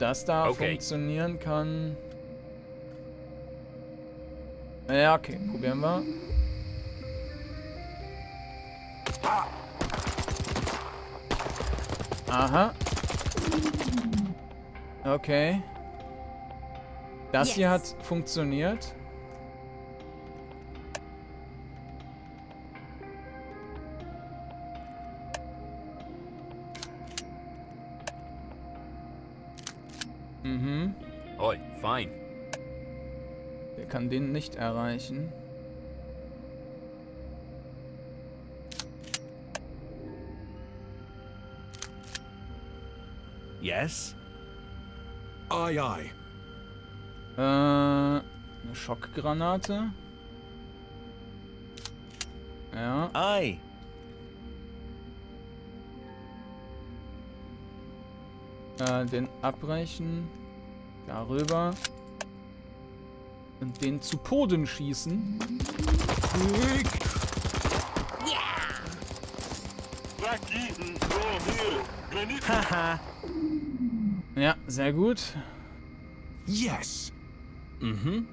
Das da Okay. funktionieren kann. Ja, okay, probieren wir. Aha. Okay. Das hier hat Yes. funktioniert. Nicht erreichen. Yes. Aye, aye. Äh, Eine Schockgranate. Ja. Aye. Äh, den abbrechen. Darüber. Und den zu Poden schießen. Haha. Ja, sehr gut. Yes. Mhm.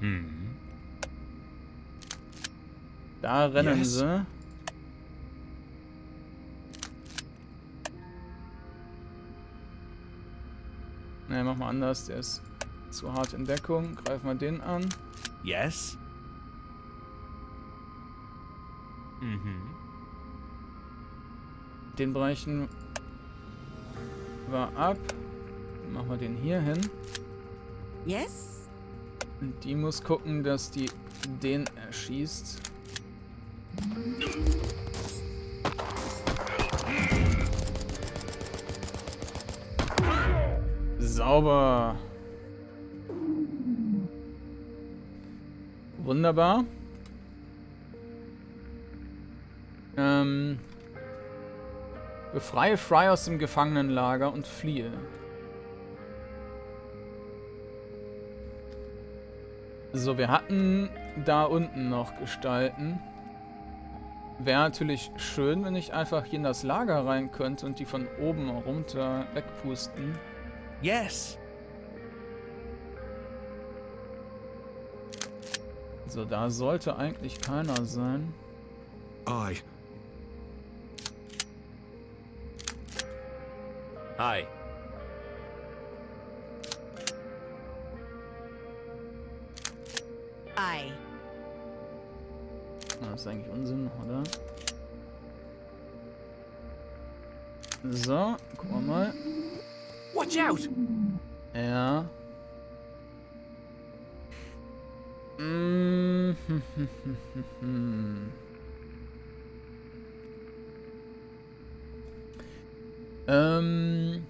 Hm. Da rennen Yes. sie. Ne, mach mal anders. Der ist zu hart in Deckung. Greif mal den an. Yes. Mhm. Den brechen wir ab. Machen wir den hier hin. Yes? Und die muss gucken, dass die den erschießt. Sauber. Wunderbar. Ähm, befreie Fry aus dem Gefangenenlager und fliehe. So, wir hatten da unten noch Gestalten. Wäre natürlich schön, wenn ich einfach hier in das Lager rein könnte und die von oben runter wegpusten. Yes. So, da sollte eigentlich keiner sein. Aye. Hi. Aye. Das ist eigentlich Unsinn, oder? So, gucken wir mal. Watch out. Ja. ähm.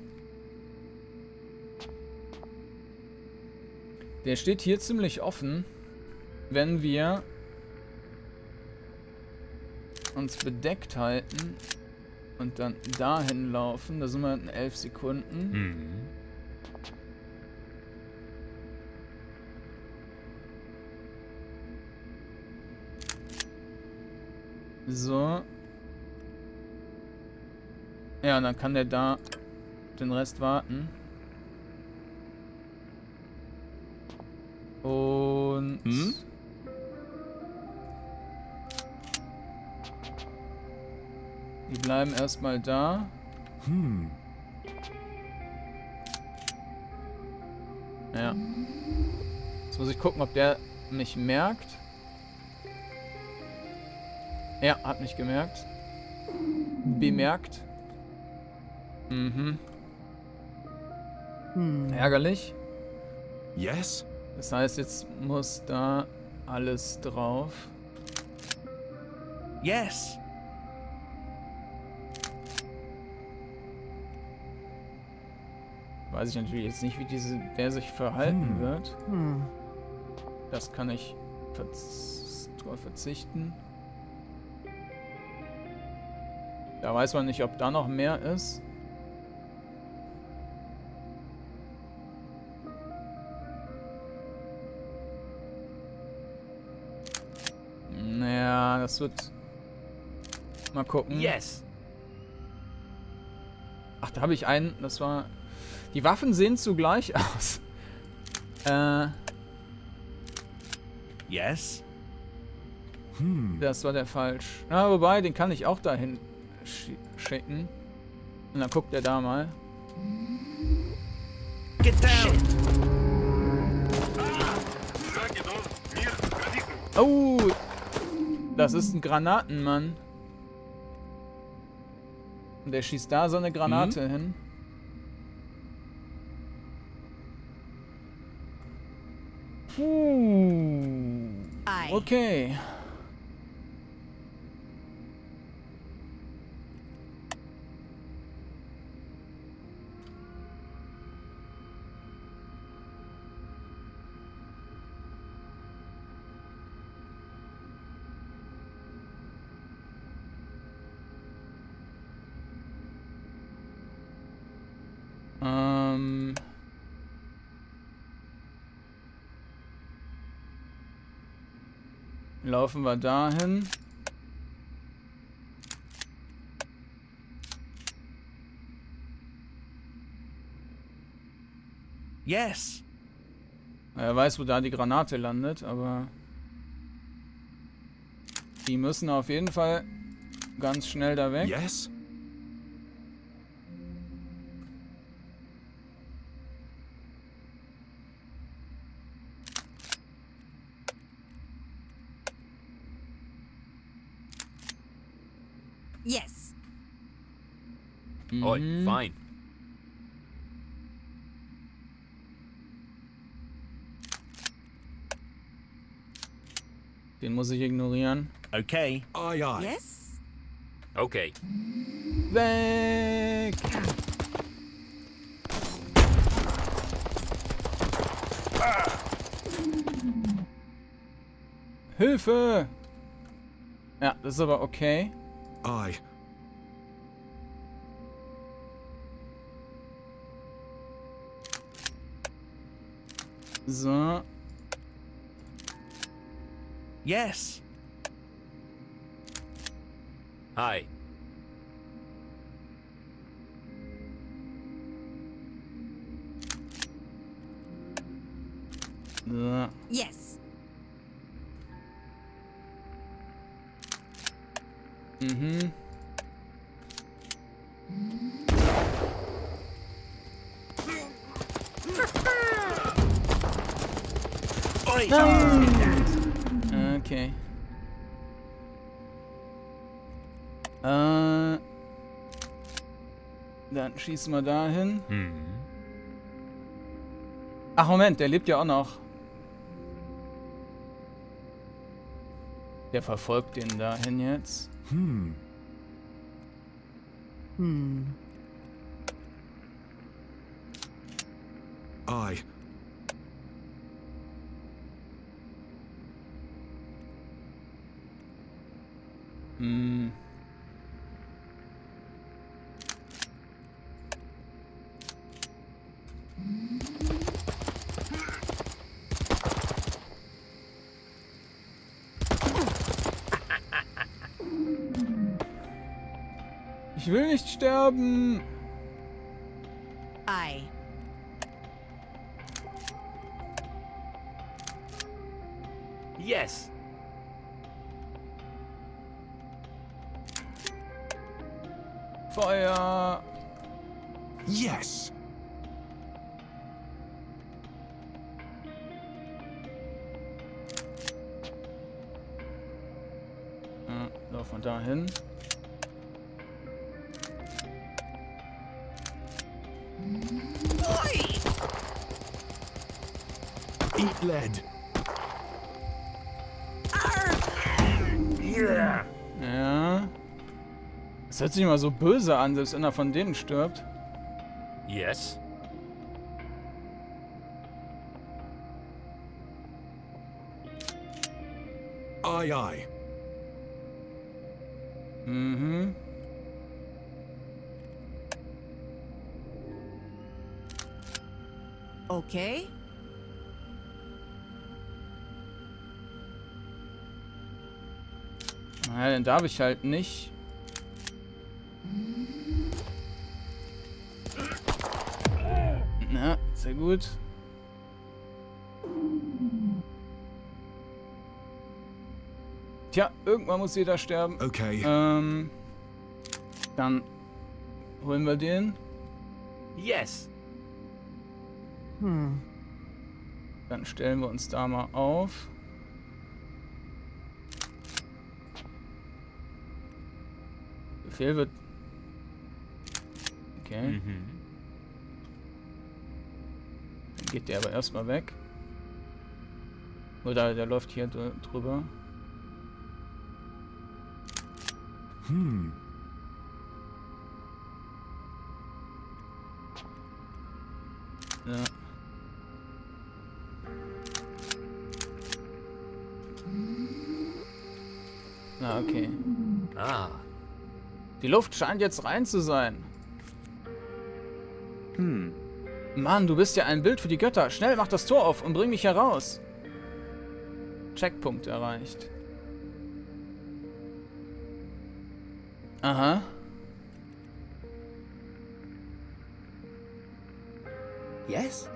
Der steht hier ziemlich offen, wenn wir uns bedeckt halten und dann dahin laufen. Da sind wir in 11 Sekunden. Mhm. So. Ja, und dann kann der da den Rest warten. Und... Hm? Die bleiben erstmal da. Hmm. Ja. Jetzt muss ich gucken, ob der mich merkt. Ja, hat mich gemerkt. Bemerkt. Mhm. Ärgerlich. Yes. Das heißt, jetzt muss da alles drauf. Yes. Weiß ich natürlich jetzt nicht, wie diese, der sich verhalten Hm. wird. Das kann ich verz drauf verzichten. Da weiß man nicht, ob da noch mehr ist. Naja, das wird... Mal gucken. Yes. Ach, da habe ich einen. Das war. Die Waffen sehen zugleich aus. Äh, Yes. Hmm. das war der falsch. Ah, wobei, den kann ich auch dahin schicken. Und dann guckt er da mal. Get down. Oh! Das ist ein Granatenmann. Und der schießt da so eine Granate hin. Puh. Okay. Laufen wir dahin. Yes. Er weiß, wo da die Granate landet, aber die müssen auf jeden Fall ganz schnell da weg. Yes? Yes. Oi, Mhm. fine. Den muss ich ignorieren. Okay. Aye, aye. Yes. Okay. Weg! Hilfe! Ja, das ist aber okay. Aye. So. Yes. Hi. so. Yes. Mhm. Oi. Okay. Äh. Dann schießen wir dahin. Hm. Ach, Moment, der lebt ja auch noch. Der verfolgt den dahin jetzt. Hmm. Hmm. Aye. Hm. Ich will nicht sterben. Hört sich immer so böse an, selbst wenn er von denen stirbt. Yes. Aye, aye. Mhm. Okay. Naja, den darf ich halt nicht. Gut. Tja, irgendwann muss jeder sterben. Okay. Ähm, dann holen wir den. Yes. Hmm. Dann stellen wir uns da mal auf. Befehl wird. Okay. Mhm. Geht der aber erstmal weg. Oder der läuft hier dr- drüber. Hmm. Ja. Na, okay. Ah. Die Luft scheint jetzt rein zu sein. Mann, du bist ja ein Bild für die Götter. Schnell mach das Tor auf und bring mich heraus. Checkpunkt erreicht. Aha. Yes? Ähm,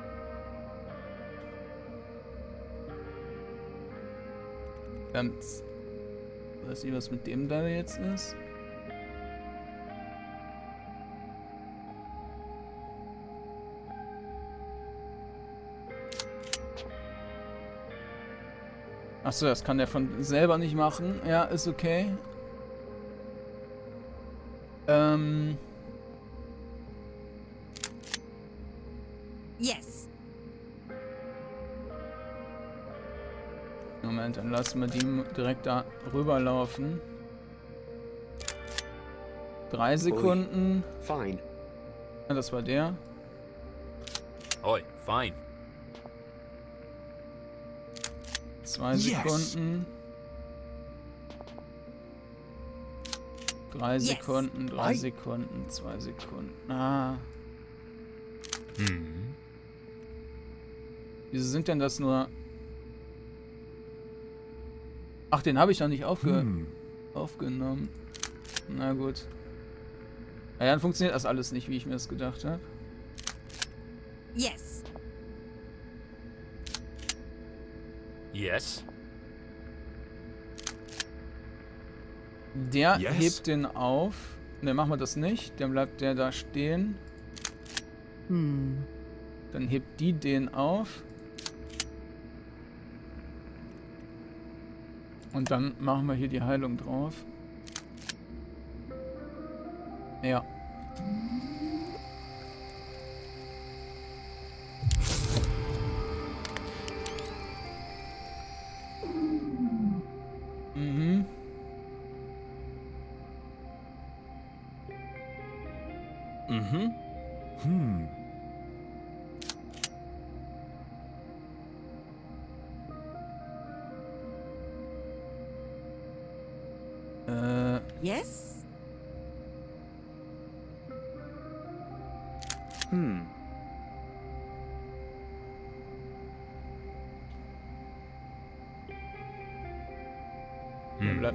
Ganz. Weiß ich, was mit dem da jetzt ist? Achso, das kann der von selber nicht machen. Ja, ist okay. Ähm. Yes. Moment, dann lassen wir die direkt da rüberlaufen. Drei Sekunden. Fine. Ja, das war der. Oi, fine. Zwei Yes. Sekunden. Drei Yes. Sekunden, drei Ei. Sekunden, zwei Sekunden. Ah. Wieso sind denn das nur... Ach, den habe ich noch nicht aufge Hmm. aufgenommen. Na gut. Ja, dann funktioniert das alles nicht, wie ich mir das gedacht habe. Yes. Yes? Der Yes. hebt den auf. Ne, machen wir das nicht. Dann bleibt der da stehen. Hmm. Dann hebt die den auf. Und dann machen wir hier die Heilung drauf. Ja.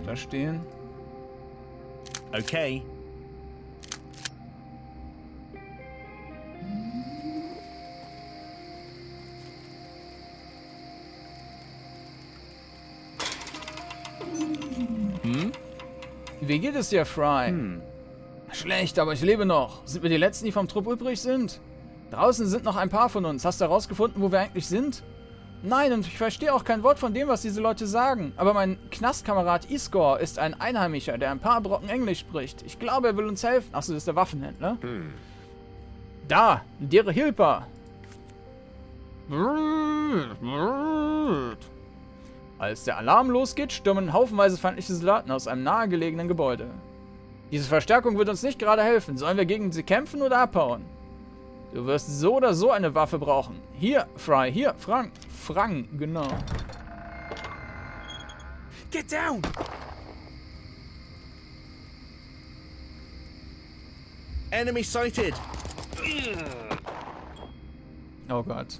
Da stehen. Okay. Wie geht es dir, Fry? Schlecht, aber ich lebe noch. Sind wir die Letzten, die vom Trupp übrig sind? Draußen sind noch ein paar von uns. Hast du herausgefunden, wo wir eigentlich sind? Nein, und ich verstehe auch kein Wort von dem, was diese Leute sagen. Aber mein Knastkamerad Isgor ist ein Einheimischer, der ein paar Brocken Englisch spricht. Ich glaube, er will uns helfen. Achso, das ist der Waffenhändler. Da, Dere Hilper. Als der Alarm losgeht, stürmen haufenweise feindliche Soldaten aus einem nahegelegenen Gebäude. Diese Verstärkung wird uns nicht gerade helfen. Sollen wir gegen sie kämpfen oder abhauen? Du wirst so oder so eine Waffe brauchen. Hier, Fry, hier, Frank. Frank, genau. Get down! Enemy sighted! Oh Gott.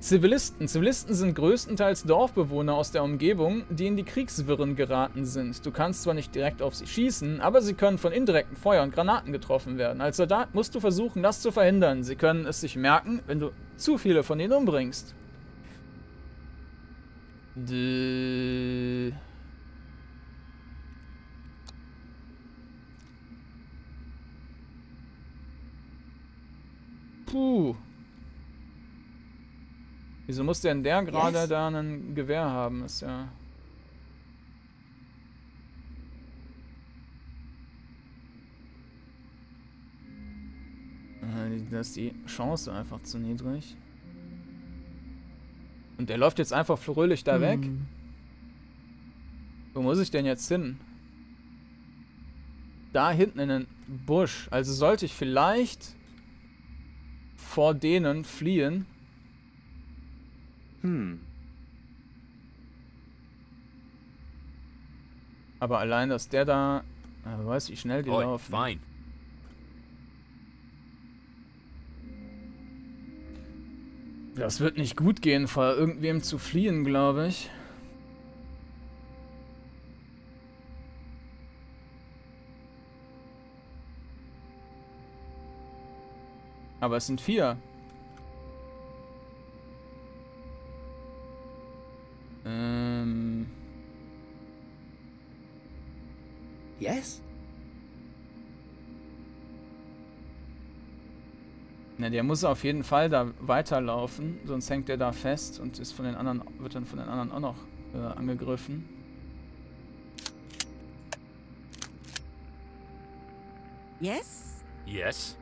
Zivilisten. Zivilisten sind größtenteils Dorfbewohner aus der Umgebung, die in die Kriegswirren geraten sind. Du kannst zwar nicht direkt auf sie schießen, aber sie können von indirektem Feuer und Granaten getroffen werden. Als Soldat musst du versuchen, das zu verhindern. Sie können es sich merken, wenn du zu viele von ihnen umbringst. D Puh. Wieso muss denn der gerade Yes. da ein Gewehr haben? Ist ja. Äh, Da ist die Chance einfach zu niedrig. Und der läuft jetzt einfach fröhlich da weg. Wo muss ich denn jetzt hin? Da hinten in den Busch. Also sollte ich vielleicht vor denen fliehen. Hm. Aber allein, dass der da... Äh, weiß ich schnell die Oi, laufen. Fein. Das wird nicht gut gehen, vor irgendwem zu fliehen, glaube ich. Aber es sind vier. Der muss auf jeden Fall da weiterlaufen, sonst hängt er da fest und ist von den anderen, wird dann von den anderen auch noch äh, angegriffen. Yes? Yes.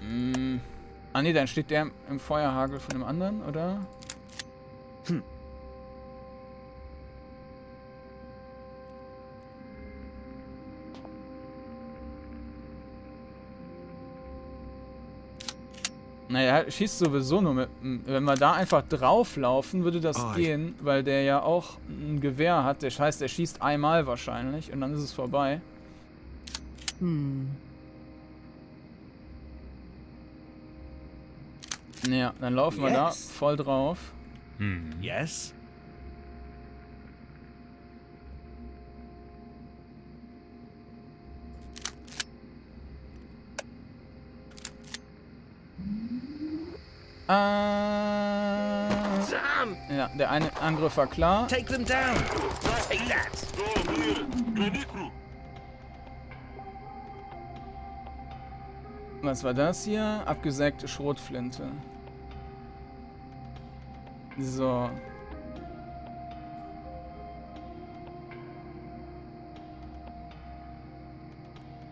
Mm. Ah ne, dann steht der im- im Feuerhagel von dem anderen, oder? Naja, er schießt sowieso nur mit. Wenn wir da einfach drauflaufen, würde das Ei. gehen, weil der ja auch ein Gewehr hat. Das heißt, er schießt einmal wahrscheinlich und dann ist es vorbei. Hmm. Ja, dann laufen wir da Yes. voll drauf. Hmm. Yes? Äh, ja, der eine Angriff war klar. Take them down! Take that! Was war das hier? Abgesägte Schrotflinte. So.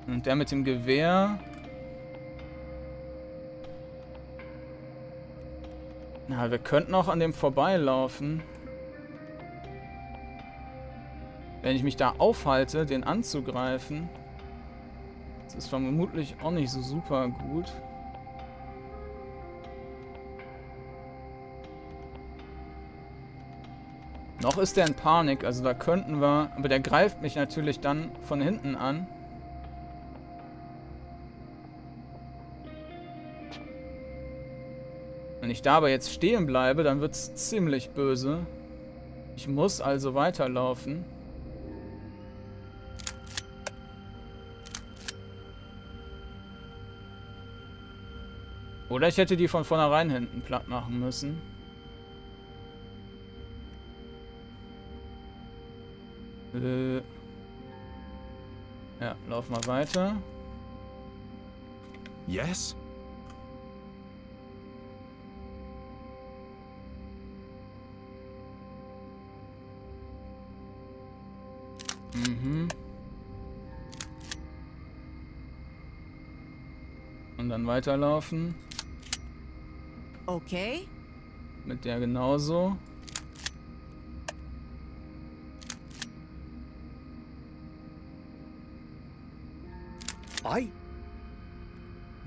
Und der mit dem Gewehr. Na, wir könnten auch an dem vorbeilaufen. Wenn ich mich da aufhalte, den anzugreifen. Das ist vermutlich auch nicht so super gut. Noch ist der in Panik, also da könnten wir... Aber der greift mich natürlich dann von hinten an. Wenn ich da aber jetzt stehen bleibe, dann wird es ziemlich böse. Ich muss also weiterlaufen. Oder ich hätte die von vornherein hinten platt machen müssen. Äh. Ja, lauf mal weiter. Yes? Mhm. Und dann weiterlaufen. Okay. Mit der genauso. Aye?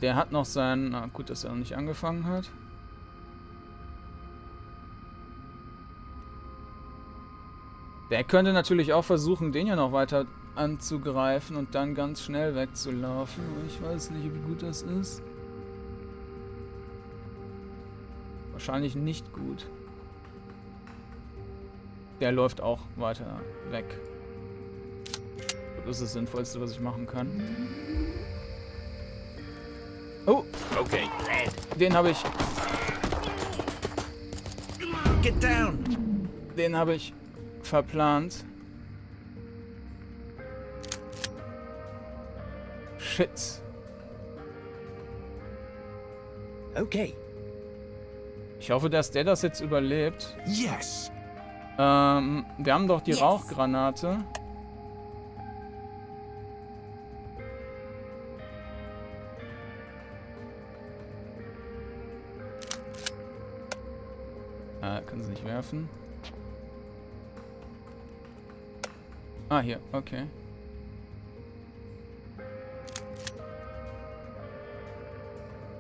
Der hat noch seinen... Na gut, dass er noch nicht angefangen hat. Der könnte natürlich auch versuchen, den ja noch weiter anzugreifen und dann ganz schnell wegzulaufen. Ich weiß nicht, wie gut das ist. Wahrscheinlich nicht gut. Der läuft auch weiter weg. Das ist das Sinnvollste, was ich machen kann. Oh, Okay. den habe ich, Get down! den habe ich verplant. Shit. Okay. Ich hoffe, dass der das jetzt überlebt. Yes! Ähm, wir haben doch die Yes. Rauchgranate. Ah, kann sie nicht werfen. Ah, hier, okay.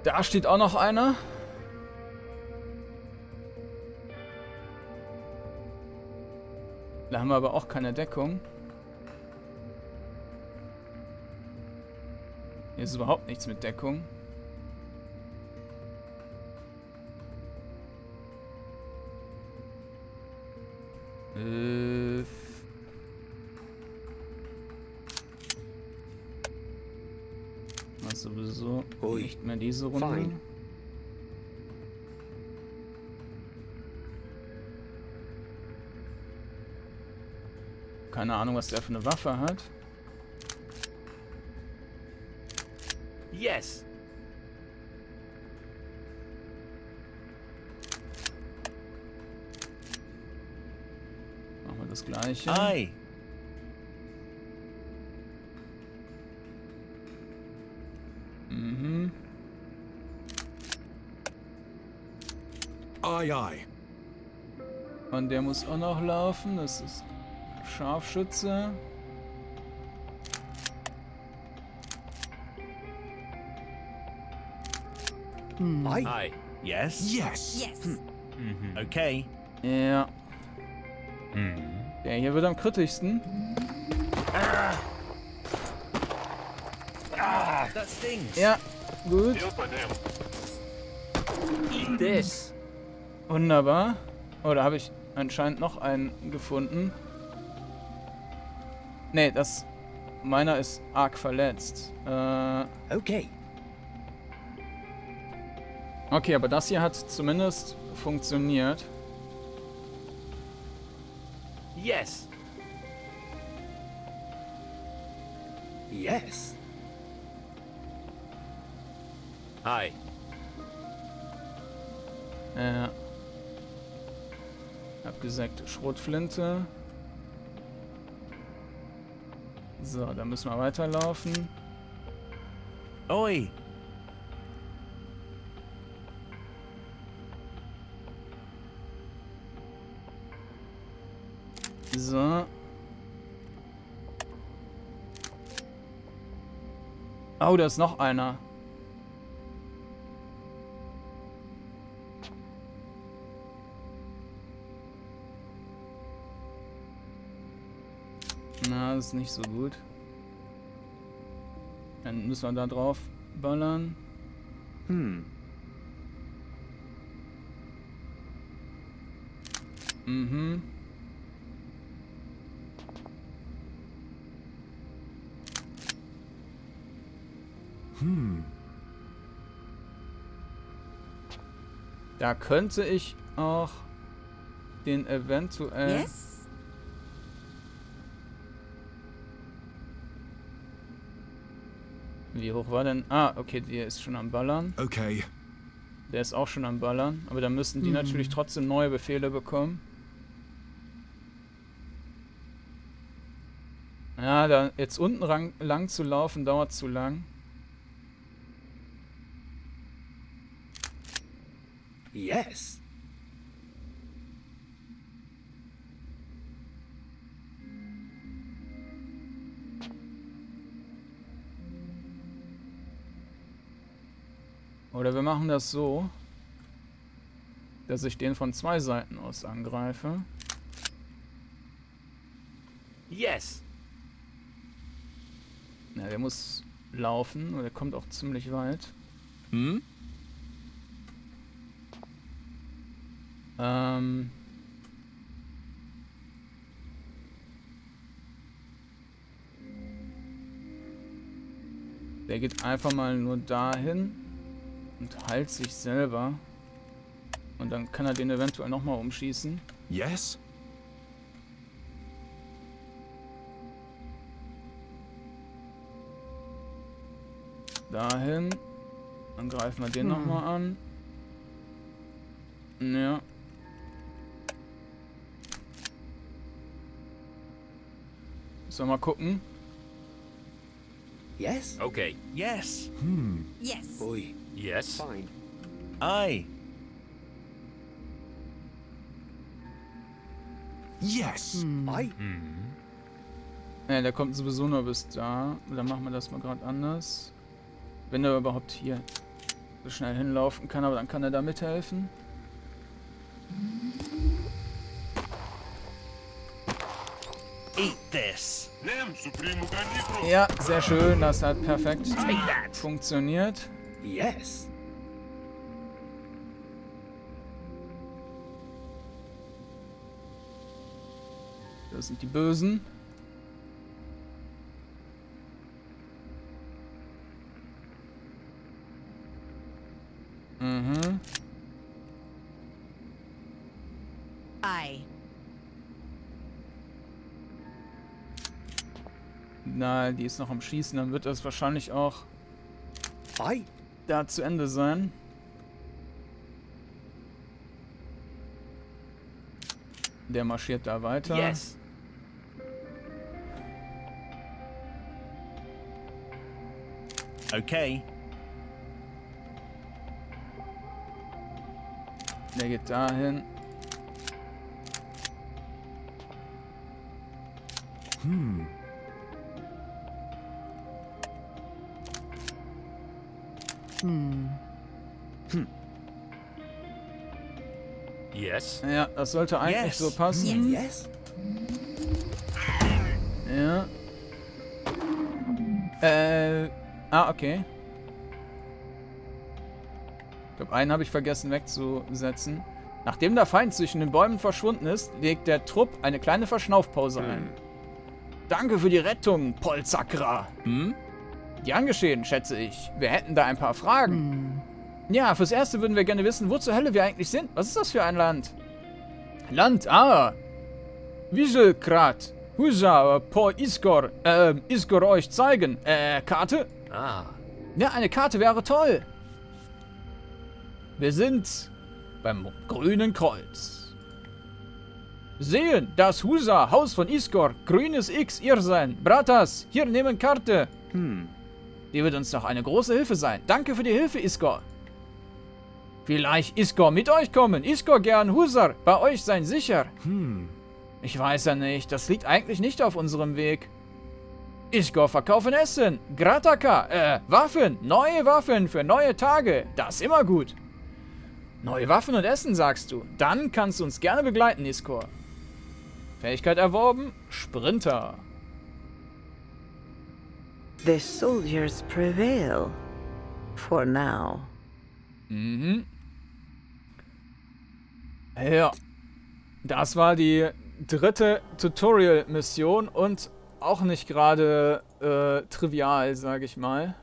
Da steht auch noch einer. Da haben wir aber auch keine Deckung. Hier ist überhaupt nichts mit Deckung. Äh. Was sowieso Ui. nicht mehr diese Runde. Fine. Keine Ahnung, was der für eine Waffe hat. Yes. Machen wir das gleiche. Aye. Aye, aye. Und der muss auch noch laufen. Das ist Scharfschütze. Aye. Aye. Yes. Yes. Yes. Okay. Ja. Der hier wird am kritischsten. Ah, that stings. Ja, gut. Eat this. Wunderbar. Oh, da habe ich anscheinend noch einen gefunden. Nee, das... Meiner ist arg verletzt. Äh, Okay. okay, aber das hier hat zumindest funktioniert. Yes. Yes. Abgesägte Schrotflinte. So, da müssen wir weiterlaufen. Oi. So. Oh, da ist noch einer. Ist nicht so gut. Dann müssen wir da drauf ballern. Hmm. Mhm. Hmm. Da könnte ich auch den eventuell... Yes. Wie hoch war denn? Ah, okay, der ist schon am Ballern. Okay. Der ist auch schon am Ballern. Aber dann müssten die natürlich trotzdem neue Befehle bekommen. Ja, da jetzt unten ran, lang zu laufen dauert zu lang. Machen das so, dass ich den von zwei Seiten aus angreife. Yes. Ja, der muss laufen und der kommt auch ziemlich weit. Hmm? Ähm. Der geht einfach mal nur dahin und heilt sich selber. Und dann kann er den eventuell nochmal umschießen. Yes. Dahin. Dann greifen wir den nochmal an. Ja. Sollen wir mal gucken? Yes. Okay. Yes. Hmm. Yes. Oi. Yes. Fine. Aye. Yes. Aye. Ja, der kommt sowieso nur bis da. Dann machen wir das mal gerade anders. Wenn er überhaupt hier so schnell hinlaufen kann, aber dann kann er da mithelfen. Eat this. Ja, sehr schön. Das hat perfekt funktioniert. Yes. Das sind die Bösen. Mhm. Aye. Na, die ist noch am Schießen, dann wird das wahrscheinlich auch Aye. Da zu Ende sein. Der marschiert da weiter. Yes. Okay. Der geht dahin. Hmm. Hmm. Yes. Ja, das sollte eigentlich Yes. so passen. Yes. Ja. Äh. Ah, okay. Ich glaube, einen habe ich vergessen wegzusetzen. Nachdem der Feind zwischen den Bäumen verschwunden ist, legt der Trupp eine kleine Verschnaufpause ein. Danke für die Rettung, Polzakra. Hm? Gern geschehen, schätze ich. Wir hätten da ein paar Fragen. Ja, fürs Erste würden wir gerne wissen, wo zur Hölle wir eigentlich sind. Was ist das für ein Land? Land, ah. Wieselkrat. Husa, po Iskor. Ähm, Iskor euch zeigen. Äh, Karte? Ah. Ja, eine Karte wäre toll. Wir sind beim Grünen Kreuz. Sehen, das Husa, Haus von Iskor, grünes X, ihr sein. Bratas, hier nehmen Karte. Hm. Die wird uns doch eine große Hilfe sein. Danke für die Hilfe, Iskor. Vielleicht Iskor mit euch kommen. Iskor gern Husar. Bei euch sein sicher. Hmm. Ich weiß ja nicht. Das liegt eigentlich nicht auf unserem Weg. Iskor verkaufen Essen. Grataka. Äh, Waffen. Neue Waffen für neue Tage. Das ist immer gut. Neue Waffen und Essen, sagst du. Dann kannst du uns gerne begleiten, Iskor. Fähigkeit erworben. Sprinter. The soldiers prevail. For now. Mhm. Ja. Das war die dritte Tutorial-Mission und auch nicht gerade äh, trivial, sage ich mal.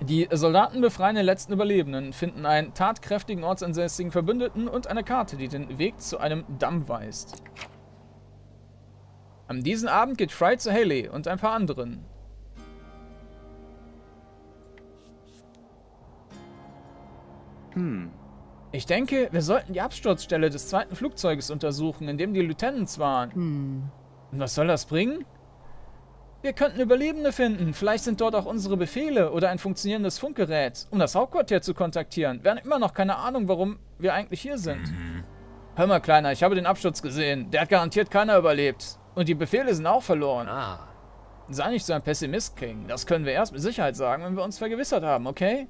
Die Soldaten befreien den letzten Überlebenden, finden einen tatkräftigen ortsansässigen Verbündeten und eine Karte, die den Weg zu einem Damm weist. An diesem Abend geht Fry zu Haley und ein paar anderen. Hm. Ich denke, wir sollten die Absturzstelle des zweiten Flugzeuges untersuchen, in dem die Lieutenants waren. Hmm. Und was soll das bringen? Wir könnten Überlebende finden. Vielleicht sind dort auch unsere Befehle oder ein funktionierendes Funkgerät, um das Hauptquartier zu kontaktieren. Wir haben immer noch keine Ahnung, warum wir eigentlich hier sind. Hör mal, Kleiner, ich habe den Absturz gesehen. Der hat garantiert keiner überlebt. Und die Befehle sind auch verloren. Ah. Sei nicht so ein Pessimist, King. Das können wir erst mit Sicherheit sagen, wenn wir uns vergewissert haben, okay?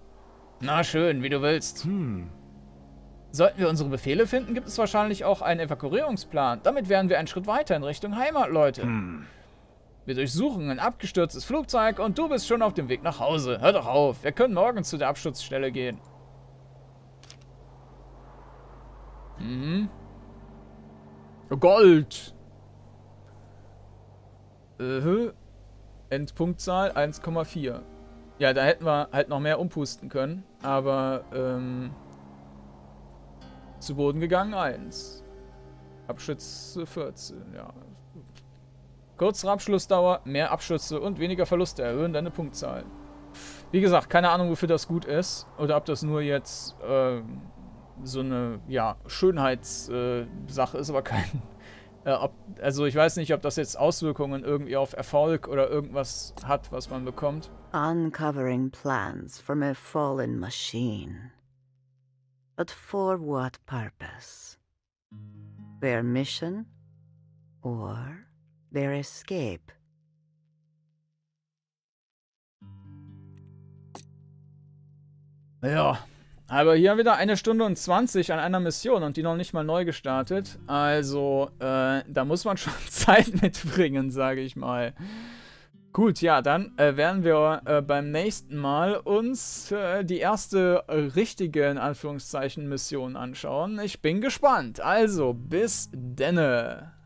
Na schön, wie du willst. Hmm. Sollten wir unsere Befehle finden, gibt es wahrscheinlich auch einen Evakuierungsplan. Damit wären wir einen Schritt weiter in Richtung Heimat, Leute. Wir durchsuchen ein abgestürztes Flugzeug und du bist schon auf dem Weg nach Hause. Hör doch auf, wir können morgen zu der Absturzstelle gehen. Mhm. Gold. Äh, Endpunktzahl 1,4. Ja, da hätten wir halt noch mehr umpusten können, aber ähm, zu Boden gegangen 1. Abschütze 14, ja. Kürzere Abschlussdauer, mehr Abschüsse und weniger Verluste erhöhen deine Punktzahl. Wie gesagt, keine Ahnung, wofür das gut ist. Oder ob das nur jetzt ähm, so eine, ja, Schönheitssache äh, ist, aber kein. Äh, ob, also ich weiß nicht, ob das jetzt Auswirkungen irgendwie auf Erfolg oder irgendwas hat, was man bekommt. Uncovering plans from a fallen machine. But for what purpose? Their mission? Or their escape? Ja, aber hier wieder eine Stunde und 20 an einer Mission und die noch nicht mal neu gestartet. Also, äh, da muss man schon Zeit mitbringen, sage ich mal. Gut, ja, dann äh, werden wir äh, beim nächsten Mal uns äh, die erste richtige, in Anführungszeichen, Mission anschauen. Ich bin gespannt. Also, bis denne.